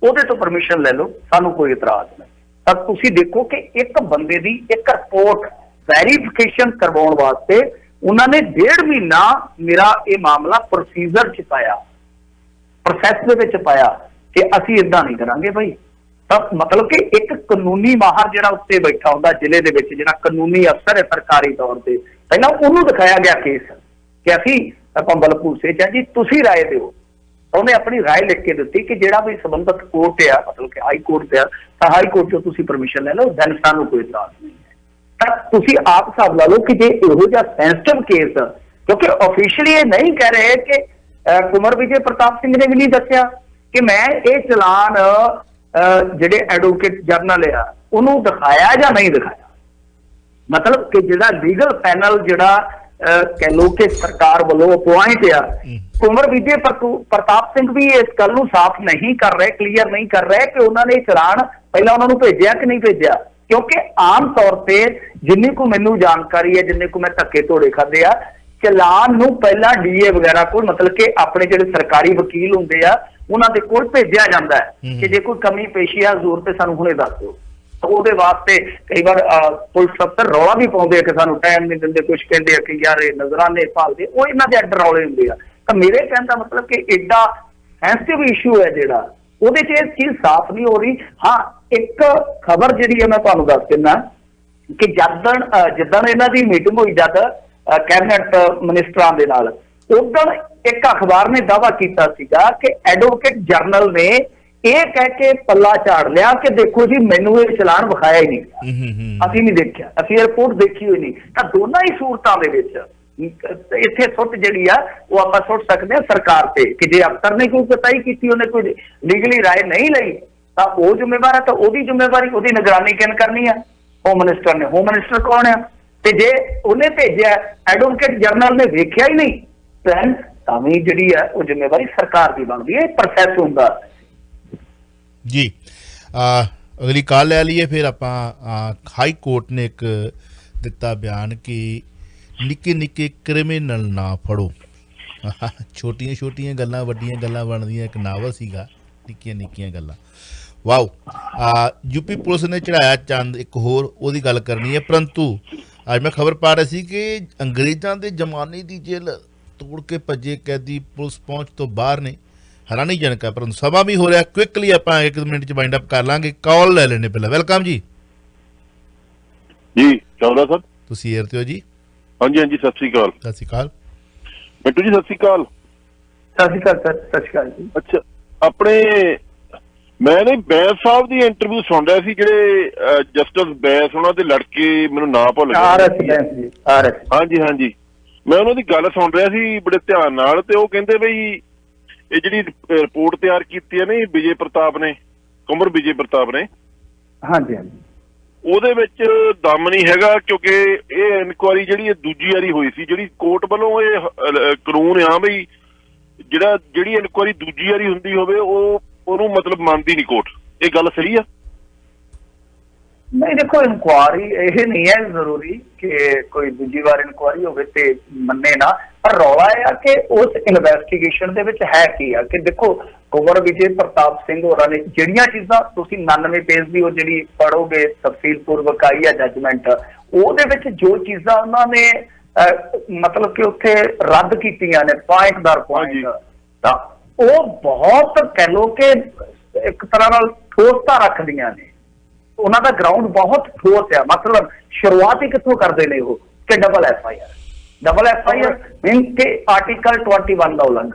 ਉਹਦੇ ਤੋਂ ਪਰਮਿਸ਼ਨ ਲੈ ਲਓ, ਸਾਨੂੰ ਕੋਈ ਇਤਰਾਜ਼ ਨਹੀਂ। ਤਾਂ ਤੁਸੀਂ ਦੇਖੋ ਕਿ ਇੱਕ ਬੰਦੇ ਦੀ ਇੱਕ ਰਿਪੋਰਟ ਵੈਰੀਫਿਕੇਸ਼ਨ ਕਰਵਾਉਣ ਵਾਸਤੇ ਉਹਨਾਂ ਨੇ ਡੇਢ ਮਹੀਨਾ ਮੇਰਾ ਇਹ ਮਾਮਲਾ ਪ੍ਰੋਸੀਜਰ ਚ ਪਾਇਆ ਪ੍ਰੋਸੈਸ ਦੇ ਵਿੱਚ ਪਾਇਆ ਕਿ ਅਸੀਂ ਇਦਾਂ ਨਹੀਂ ਕਰਾਂਗੇ ਭਾਈ। ਤਾਂ ਮਤਲਬ ਕਿ ਇੱਕ ਕਾਨੂੰਨੀ ਮਾਹਰ ਜਿਹੜਾ ਉੱਤੇ ਬੈਠਾ ਹੁੰਦਾ ਜ਼ਿਲ੍ਹੇ ਦੇ ਵਿੱਚ ਜਿਹੜਾ ਕਾਨੂੰਨੀ ਅਫਸਰ ਹੈ ਸਰਕਾਰੀ ਤੌਰ ਤੇ ਪਹਿਲਾਂ ਉਹਨੂੰ ਦਿਖਾਇਆ ਗਿਆ ਕੇਸ ਕਿ ਅਸੀਂ ਆਪਾਂ ਬਲਪੂਰ ਸੇ ਜੀ ਤੁਸੀਂ رائے ਦਿਓ ਉਹਨੇ ਆਪਣੀ رائے ਲਿਖ ਕੇ ਦਿੱਤੀ ਕਿ ਜਿਹੜਾ ਵੀ ਸੰਬੰਧਤ ਕੋਰਟ ਆ ਮਤਲਬ ਕਿ ਹਾਈ ਕੋਰਟ ਤੇ ਆ ਤਾਂ ਹਾਈ ਕੋਰਟ ਚੋਂ ਤੁਸੀਂ ਪਰਮਿਸ਼ਨ ਲੈ ਲਓ ਦੈਨ ਸਾਨੂੰ ਕੋਈ ਇਤਰਾਜ਼ ਨਹੀਂ ਹੈ ਤਾਂ ਤੁਸੀਂ ਆਪ ਹਿਸਾਬ ਲਾ ਲਓ ਕਿ ਜੇ ਇਹੋ ਜਿਹਾ ਸੈਂਸਿਟਿਵ ਕੇਸ ਕਿਉਂਕਿ ਆਫੀਸ਼ੀਅਲੀ ਇਹ ਨਹੀਂ ਕਹਿ ਰਹੇ ਕਿ ਅਹ, ਕੁਮਰ ਵਿਜੇ ਪ੍ਰਤਾਪ ਸਿੰਘ ਨੇ ਵੀ ਨਹੀਂ ਦੱਸਿਆ ਕਿ ਮੈਂ ਇਹ ਚਲਾਨ ਅਹ, ਜਿਹੜੇ ਐਡਵੋਕੇਟ ਜਰਨਲ ਆ ਉਹਨੂੰ ਦਿਖਾਇਆ ਜਾਂ ਨਹੀਂ ਦਿਖਾਇਆ? ਮਤਲਬ ਕਿ ਜਿਹੜਾ ਲੀਗਲ ਪੈਨਲ ਜਿਹੜਾ ਕਹਿ ਲੋ ਕਿ ਸਰਕਾਰ ਵੱਲੋਂ ਅਪੁਆਇੰਟ ਆ ਕੁਮਰ ਵਿਜੇ ਪ੍ਰਤੂ- ਪ੍ਰਤਾਪ ਸਿੰਘ ਵੀ ਇਸ ਗੱਲ ਨੂੰ ਸਾਫ਼ ਨਹੀਂ ਕਰ ਰਹੇ ਕਲੀਅਰ ਨਹੀਂ ਕਰ ਰਹੇ ਕਿ ਉਹਨਾਂ ਨੇ ਚਲਾਨ ਪਹਿਲਾਂ ਉਹਨਾਂ ਨੂੰ ਭੇਜਿਆ ਕਿ ਨਹੀਂ ਭੇਜਿਆ? ਕਿਉਂਕਿ ਆਮ ਤੌਰ ਤੇ ਜਿੰਨੀ ਕੋ ਮੈਨੂੰ ਜਾਣਕਾਰੀ ਹੈ ਜਿੰਨੇ ਕੋ ਮੈਂ ਧੱਕੇ ਧੋੜੇ ਖਾਦੇ ਆ ਚਲਾਨ ਨੂੰ ਪਹਿਲਾਂ ਡੀਏ ਵਗੈਰਾ ਕੋਲ ਮਤਲਬ ਕਿ ਆਪਣੇ ਜਿਹੜੇ ਸਰਕਾਰੀ ਵਕੀਲ ਹੁੰਦੇ ਆ ਉਹਨਾਂ ਦੇ ਕੋਲ ਭੇਜਿਆ ਜਾਂਦਾ ਹੈ ਕਿ ਜੇ ਕੋਈ ਕਮੀ ਪੇਸ਼ੀ ਆ ਜ਼ੋਰ ਤੇ ਸਾਨੂੰ ਹੁਣੇ ਦੱਸ ਦਿਓ। ਤਾਂ ਉਹਦੇ ਵਾਸਤੇ ਕਈ ਵਾਰ ਪੁਲਿਸ ਅਫਸਰ ਰੌਲਾ ਵੀ ਪਾਉਂਦੇ ਆ ਕਿ ਸਾਨੂੰ ਟਾਈਮ ਨਹੀਂ ਦਿੰਦੇ ਕੁਝ ਕਹਿੰਦੇ ਆ ਕਿ ਯਾਰ ਇਹ ਨਜ਼ਰਾਨੇ ਭਾਲਦੇ ਉਹ ਇਹਨਾਂ ਦੇ ਅੱਡ ਰੌਲੇ ਹੁੰਦੇ ਆ। ਤਾਂ ਮੇਰੇ ਕਹਿਣ ਦਾ ਮਤਲਬ ਕਿ ਐਡਾ ਸੈਂਸਿਟਿਵ ਇਸ਼ੂ ਹੈ ਜਿਹੜਾ ਉਹਦੇ 'ਚ ਇਹ ਚੀਜ਼ ਸਾਫ਼ ਨਹੀਂ ਹੋ ਰਹੀ। ਹਾਂ ਇੱਕ ਖਬਰ ਜਿਹੜੀ ਹੈ ਮੈਂ ਤੁਹਾਨੂੰ ਦੱਸ ਦਿੰਦਾ ਕਿ ਜਦਣ ਜਿੱਦਣ ਇਹਨਾਂ ਦੀ ਮੀਟਿੰਗ ਹੋਈ ਜਦ ਕੈਬਨਿਟ ਮਿਨਿਸਟਰਾਂ ਦੇ ਨਾਲ ਉਦੋਂ ਇੱਕ ਅਖਬਾਰ ਨੇ ਦਾਵਾ ਕੀਤਾ ਸੀਗਾ ਕਿ ਐਡਵੋਕੇਟ ਜਰਨਲ ਨੇ ਇਹ ਕਹਿ ਕੇ ਪੱਲਾ ਝਾੜ ਲਿਆ ਕਿ ਦੇਖੋ ਜੀ ਮੈਨੂੰ ਇਹ ਚਲਾਨ ਵਿਖਾਇਆ ਹੀ ਨਹੀਂ ਗਿਆ। ਹੂੰ ਹੂੰ ਹੂੰ ਅਸੀਂ ਨਹੀਂ ਦੇਖਿਆ ਅਸੀਂ ਰਿਪੋਰਟ ਦੇਖੀ ਹੋਈ ਨਹੀਂ ਤਾਂ ਦੋਨਾਂ ਹੀ ਸੂਰਤਾਂ ਦੇ ਵਿੱਚ ਅਹ ਇੱਥੇ ਸੁੱਟ ਜਿਹੜੀ ਆ ਉਹ ਆਪਾਂ ਸੁੱਟ ਸਕਦੇ ਆ ਸਰਕਾਰ ਤੇ ਕਿ ਜੇ ਅਫਸਰ ਨੇ ਕੋਈ ਕਤਾਈ ਕੀਤੀ ਉਹਨੇ ਕੋਈ ਲੀਗਲੀ رائے ਨਹੀਂ ਲਈ ਤਾਂ ਉਹ ਜ਼ਿੰਮੇਵਾਰ ਹੈ ਤਾਂ ਉਹਦੀ ਜ਼ਿੰਮੇਵਾਰੀ ਉਹਦੀ ਨਿਗਰਾਨੀ ਕਿਨ ਕਰਨੀ ਆ ਹੋਮ ਮਿਨਿਸਟਰ ਨੇ ਹੋਮ ਮਿਨਿਸਟਰ ਕੌਣ ਆ ਤੇ ਜੇ ਉਹਨੇ ਭੇਜਿਆ ਐਡਵੋਕੇਟ ਜਨਰਲ ਨੇ ਵੇਖਿਆ ਹੀ ਨਹੀਂ Then ਤਾਂ ਵੀ ਜਿਹੜੀ ਆ ਉਹ ਜ਼ਿੰਮੇਵਾਰੀ ਸਰਕਾਰ ਦੀ ਬਣਦੀ ਹੈ ਪ੍ਰੋਸੈਸ ਹੁੰਦਾ। ਜੀ ਅਗਲੀ ਕਾਲ ਲੈ ਲਈਏ, ਫਿਰ ਆਪਾਂ ਹਾਈ ਕੋਰਟ ਨੇ ਇੱਕ ਦਿੱਤਾ ਬਿਆਨ ਕਿ ਨਿੱਕੇ ਨਿੱਕੇ ਕ੍ਰਿਮੀਨਲ ਨਾ ਫੜੋ। ਛੋਟੀਆਂ ਛੋਟੀਆਂ ਗੱਲਾਂ, ਵੱਡੀਆਂ ਗੱਲਾਂ ਬਣਦੀਆਂ, ਇੱਕ ਨਾਵਲ ਸੀਗਾ, ਨਿੱਕੀਆਂ ਨਿੱਕੀਆਂ ਗੱਲਾਂ। ਵਾਓ ਆ ਯੂਪੀ ਪੁਲਿਸ ਨੇ ਚੜਾਇਆ ਚੰਦ, ਇੱਕ ਹੋਰ ਉਹਦੀ ਗੱਲ ਕਰਨੀ ਹੈ। ਪਰੰਤੂ, ਅੱਜ ਮੈਂ ਖਬਰ ਪਾ ਰਿਹਾ ਸੀ ਕਿ ਅੰਗਰੇਜ਼ਾਂ ਦੇ ਜ਼ਮਾਨੇ ਦੀ ਜੇਲ੍ਹ ਤੋੜ ਕੇ ਭੱਜੇ ਕੈਦੀ ਪੁਲਿਸ ਪਹੁੰਚ ਤੋਂ ਬਾਹਰ ਨੇ। ਹੈਰਾਨੀਜਨਕ ਹੈ ਪਰੰਤੂ ਸਮਾਂ ਵੀ ਹੋ ਰਿਹਾ ਕੁਇਕਲੀ ਆਪਾਂ ਇੱਕ ਮਿੰਟ ਚ ਵਾਈਂਡ ਅਪ ਕਰ ਲਾਂਗੇ। ਕਾਲ ਲੈ ਲੈਣੇ ਪਹਿਲਾਂ। ਵੈਲਕਮ ਜੀ। ਜੀ ਚੌੜਾ ਸਰ ਤੁਸੀਂ ਏਅਰ ਤੇ ਹੋ ਜੀ। ਹਾਂਜੀ ਹਾਂਜੀ ਸਤਿ ਸ੍ਰੀ ਅਕਾਲ। ਸਤਿ ਸ਼੍ਰੀ ਅਕਾਲ। ਮਿੱਟੂ ਜੀ ਸਤਿ ਸ੍ਰੀ ਅਕਾਲ। ਸਤਿ ਸ਼੍ਰੀ ਅਕਾਲ ਸਰ ਸਤਿ ਸ਼੍ਰੀ ਅਕਾਲ ਜੀ। ਅੱਛਾ ਆਪਣੇ ਮੈਂ ਨੇ ਬੈਸ ਸਾਹਿਬ ਦੀ ਇੰਟਰਵਿਊ ਸੁਣ ਰਿਹਾ ਸੀ ਜਿਹੜੇ ਜਸਟਿਸ ਬੈਸ ਉਹਨਾਂ ਦੇ ਲੜਕੇ ਮੈਨੂੰ ਨਾਂ ਭੁੱਲ ਆਰ ਐਸ ਗਿਆ ਬੈਂਕ ਜੀ ਆਰ ਐਸ ਹਾਂਜੀ ਹਾਂਜੀ। ਮੈਂ ਉਹਨਾਂ ਦੀ ਗੱਲ ਸੁਣ ਰਿਹਾ ਸੀ ਬੜੇ ਧਿਆਨ ਨਾਲ ਤੇ ਉਹ ਕਹਿੰਦੇ ਬਈ ਇਹ ਜਿਹੜੀ ਰਿਪੋਰਟ ਤਿਆਰ ਕੀਤੀ ਹੈ ਨਾ ਇਹ ਵਿਜੇ ਪ੍ਰਤਾਪ ਨੇ ਕੁਮਰ ਵਿਜੇ ਪ੍ਰਤਾਪ ਨੇ। ਹਾਂਜੀ ਹਾਂਜੀ। ਉਹਦੇ ਵਿੱਚ ਦਮ ਨਹੀਂ ਹੈਗਾ ਕਿਉਂਕਿ ਇਹ ਇਨਕੁਆਰੀ ਜਿਹੜੀ ਇਹ ਦੂਜੀ ਵਾਰੀ ਹੋਈ ਸੀ ਜਿਹੜੀ ਕੋਰਟ ਵੱਲੋਂ ਇਹ ਕਾਨੂੰਨ ਆ ਬਈ ਜਿਹੜਾ ਜਿਹੜੀ ਇਨਕੁਆਰੀ ਦੂਜੀ ਵਾਰੀ ਹੁੰਦੀ ਹੋਵੇ ਉਹ ਉਹਨੂੰ ਮਤਲਬ ਮੰਨਦੀ ਨਹੀਂ ਕੋਰਟ। ਇਹ ਗੱਲ ਸਹੀ ਆ? ਨਹੀਂ ਦੇਖੋ ਇਨਕੁਆਰੀ ਇਹ ਨਹੀਂ ਹੈ ਜ਼ਰੂਰੀ ਕਿ ਕੋਈ ਦੂਜੀ ਵਾਰ ਇਨਕੁਆਰੀ ਹੋਵੇ ਤੇ ਮੰਨੇ ਨਾ ਪਰ ਰੌਲਾ ਇਹ ਆ ਕਿ ਉਸ ਇਨਵੈਸਟੀਗੇਸ਼ਨ ਦੇ ਵਿੱਚ ਹੈ ਕੀ ਆ ਕਿ ਦੇਖੋ ਕੁਮਰ ਵਿਜੇ ਪ੍ਰਤਾਪ ਸਿੰਘ ਹੋਰਾਂ ਨੇ ਜਿਹੜੀਆਂ ਚੀਜ਼ਾਂ ਤੁਸੀਂ 99 ਪੇਜ ਦੀ ਉਹ ਜਿਹੜੀ ਪੜੋਗੇ ਤਫਸੀਲ ਪੂਰਵਕ ਆਈ ਹੈ ਜੱਜਮੈਂਟ ਉਹਦੇ ਵਿੱਚ ਜੋ ਚੀਜ਼ਾਂ ਉਹਨਾਂ ਨੇ ਮਤਲਬ ਕਿ ਉੱਥੇ ਰੱਦ ਕੀਤੀਆਂ ਨੇ ਪੁਆਇੰਟ ਦਰ। ਪੁਆਇੰਟ ਤਾਂ ਉਹ ਬਹੁਤ ਕਹਿ ਲੋ ਕਿ ਇੱਕ ਤਰ੍ਹਾਂ ਨਾਲ ਠੋਸਤਾ ਰੱਖਦੀਆਂ ਨੇ ਉਹਨਾਂ ਦਾ ਗਰਾਊਂਡ ਬਹੁਤ ਠੋਸ ਆ। ਮਤਲਬ ਸ਼ੁਰੂਆਤ ਹੀ ਕਿੱਥੋਂ ਕਰਦੇ ਨੇ ਉਹ? ਕਿ double F I R double F I R mean ਕਿ ਆਰਟੀਕਲ 21 ਦਾ ਉਲੰਘਣ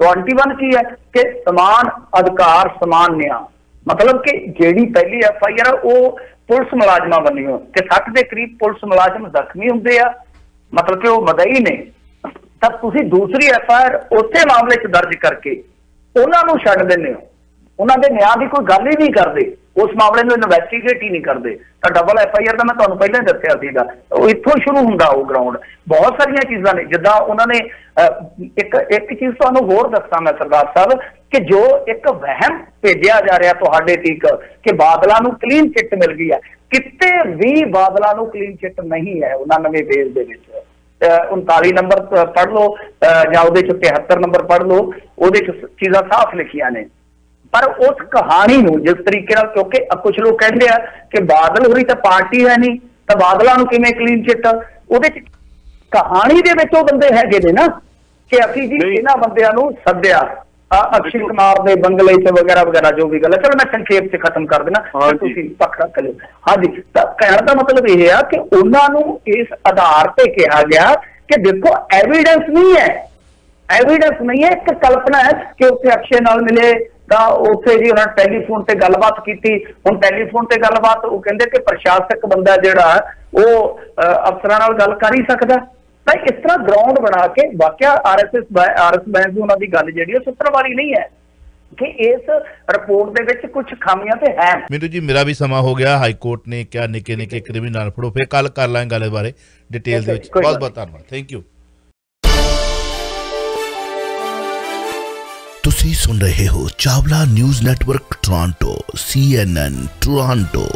21 ਕੀ ਹੈ? ਕਿ ਸਮਾਨ ਅਧਿਕਾਰ, ਸਮਾਨ ਨਿਆਂ। ਮਤਲਬ ਕਿ ਜਿਹੜੀ ਪਹਿਲੀ ਐਫ ਆਈ ਆਰ ਉਹ ਪੁਲਿਸ ਮੁਲਾਜ਼ਮਾਂ ਬੰਨੀ ਹੋ ਕਿ 60 ਦੇ ਕਰੀਬ ਪੁਲਿਸ ਮੁਲਾਜ਼ਮ ਜ਼ਖਮੀ ਹੁੰਦੇ ਆ। ਮਤਲਬ ਕਿ ਉਹ ਮਦਈ ਨੇ। ਤਾਂ ਤੁਸੀਂ ਦੂਸਰੀ ਐਫ ਆਈ ਆਰ ਉਸੇ ਮਾਮਲੇ 'ਚ ਦਰਜ ਕਰਕੇ ਉਹਨਾਂ ਨੂੰ ਛੱਡ ਦਿੰਦੇ ਹੋ। ਉਹਨਾਂ ਦੇ ਨਿਆਂ ਦੀ ਕੋਈ ਗੱਲ ਹੀ ਨਹੀਂ ਕਰਦੇ। ਉਸ ਮਾਮਲੇ ਨੂੰ ਇਨਵੈਸਟੀਗੇਟ ਹੀ ਨਹੀਂ ਕਰਦੇ। ਤਾਂ ਡਬਲ ਐਫ ਆਈ ਆਰ ਦਾ ਮੈਂ ਤੁਹਾਨੂੰ ਪਹਿਲਾਂ ਹੀ ਦੱਸਿਆ ਸੀਗਾ। ਉਹ ਇੱਥੋਂ ਸ਼ੁਰੂ ਹੁੰਦਾ ਉਹ ਗਰਾਊਂਡ ਬਹੁਤ ਸਾਰੀਆਂ ਚੀਜ਼ਾਂ ਨੇ। ਜਿੱਦਾਂ ਉਹਨਾਂ ਨੇ ਅਹ, ਇੱਕ ਇੱਕ ਚੀਜ਼ ਤੁਹਾਨੂੰ ਹੋਰ ਦੱਸਾਂ ਮੈਂ ਸਰਦਾਰ ਸਾਹਿਬ ਕਿ ਜੋ ਇੱਕ ਵਹਿਮ ਭੇਜਿਆ ਜਾ ਰਿਹਾ ਤੁਹਾਡੇ ਤੀਕ ਕਿ ਬਾਦਲਾਂ ਨੂੰ ਕਲੀਨ ਚਿੱਟ ਮਿਲ ਗਈ ਹੈ। ਕਿਤੇ ਵੀ ਬਾਦਲਾਂ ਨੂੰ ਕਲੀਨ ਚਿੱਟ ਨਹੀਂ ਹੈ ਉਹਨਾਂ ਨਵੇਂ ਬੇਸ ਦੇ ਵਿੱਚ। ਅਹ 39 ਨੰਬਰ ਪੜ੍ਹ ਲਓ ਅਹ ਜਾਂ ਉਹਦੇ ਚ 73 ਨੰਬਰ ਪੜ੍ਹ ਲਓ ਉਹਦੇ ਚ ਚੀਜ਼ਾਂ ਸਾਫ਼ ਲਿਖੀਆਂ ਨੇ। ਪਰ ਉਸ ਕਹਾਣੀ ਨੂੰ ਜਿਸ ਤਰੀਕੇ ਨਾਲ ਕਿਉਂਕਿ ਕੁਝ ਲੋਕ ਕਹਿੰਦੇ ਆ ਕਿ ਬਾਦਲ ਹੋਰੀ ਤਾਂ ਪਾਰਟੀ ਹੈ ਨਹੀਂ ਤਾਂ ਬਾਦਲਾਂ ਨੂੰ ਕਿਵੇਂ ਕਲੀਨ ਚਿੱਟ ਉਹਦੇ ਚ ਕਹਾਣੀ ਦੇ ਵਿੱਚ ਉਹ ਬੰਦੇ ਹੈਗੇ ਨੇ ਨਾ ਕਿ ਅਸੀਂ ਜੀ। ਇਹਨਾਂ ਬੰਦਿਆਂ ਨੂੰ ਸੱਦਿਆ। ਅਕਸ਼ੇ ਕੁਮਾਰ ਦੇ ਬੰਗਲੇ 'ਚ ਵਗੈਰਾ ਵਗੈਰਾ ਜੋ ਵੀ ਗੱਲ ਹੈ। ਚਲੋ ਮੈਂ ਸੰਖੇਪ 'ਚ ਖਤਮ ਕਰ ਦੇਣਾ ਹਾਂਜੀ। ਤੁਸੀਂ ਪੱਖ ਰੱਖ ਲਿਓ। ਹਾਂਜੀ ਤਾਂ ਕਹਿਣ ਦਾ ਮਤਲਬ ਇਹ ਆ ਕਿ ਉਹਨਾਂ ਨੂੰ ਇਸ ਆਧਾਰ ਤੇ ਕਿਹਾ ਗਿਆ ਕਿ ਦੇਖੋ ਐਵੀਡੈਂਸ ਨਹੀਂ ਹੈ। ਐਵੀਡੈਂਸ ਨਹੀਂ ਹੈ ਇੱਕ ਕਲਪਨਾ ਹੈ ਕਿ ਉੱਥੇ ਅਕਸ਼ੇ ਨਾਲ ਮਿਲੇ ਤਾਂ ਉੱਥੇ ਜੀ ਉਹਨਾਂ ਟੈਲੀਫੋਨ ਤੇ ਗੱਲਬਾਤ ਕੀਤੀ। ਹੁਣ ਟੈਲੀਫੋਨ ਤੇ ਗੱਲਬਾਤ ਉਹ ਕਹਿੰਦੇ ਕਿ ਪ੍ਰਸ਼ਾਸਕ ਬੰਦਾ ਜਿਹੜਾ ਉਹ ਅਫਸਰਾਂ ਨਾਲ ਗੱਲ ਕਰ ਹੀ ਸਕਦਾ। ਤਾਂ ਇਸ ਤਰ੍ਹਾਂ ਗਰਾਊਂਡ ਬਣਾ ਕੇ ਵਾਕਿਆ ਆਰਐਸਐਸ ਆਰਐਸ ਦੀ ਉਹਨਾਂ ਦੀ ਗੱਲ ਜਿਹੜੀ ਉਹ ਸੁੱਤਰ ਵਾਲੀ ਨਹੀਂ ਹੈ। ਕਿ ਇਸ ਰਿਪੋਰਟ ਦੇ ਵਿੱਚ ਕੁਝ ਖਾਮੀਆਂ ਤੇ ਹੈ। ਮੈਨੂੰ ਜੀ ਮੇਰਾ ਵੀ ਸਮਾਂ ਹੋ ਗਿਆ। ਹਾਈ ਕੋਰਟ ਨੇ ਕਿਹਾ ਨਿੱਕੇ ਨਿੱਕੇ ਕ੍ਰਿਮੀਨਲ ਫੜੋ ਫੇਰ ਕੱਲ ਕਰ ਲਾਂਗੇ ਗੱਲ ਬਾਰੇ ਡਿਟੇਲ ਦੇ ਵਿੱਚ। ਬਹੁਤ ਬਹੁਤ ਧੰਨਵਾਦ। ਥੈਂਕ ਯੂ ਤੁਸੀਂ ਸੁਣ ਰਹੇ ਹੋ Chawla news network Toronto CNN Toronto.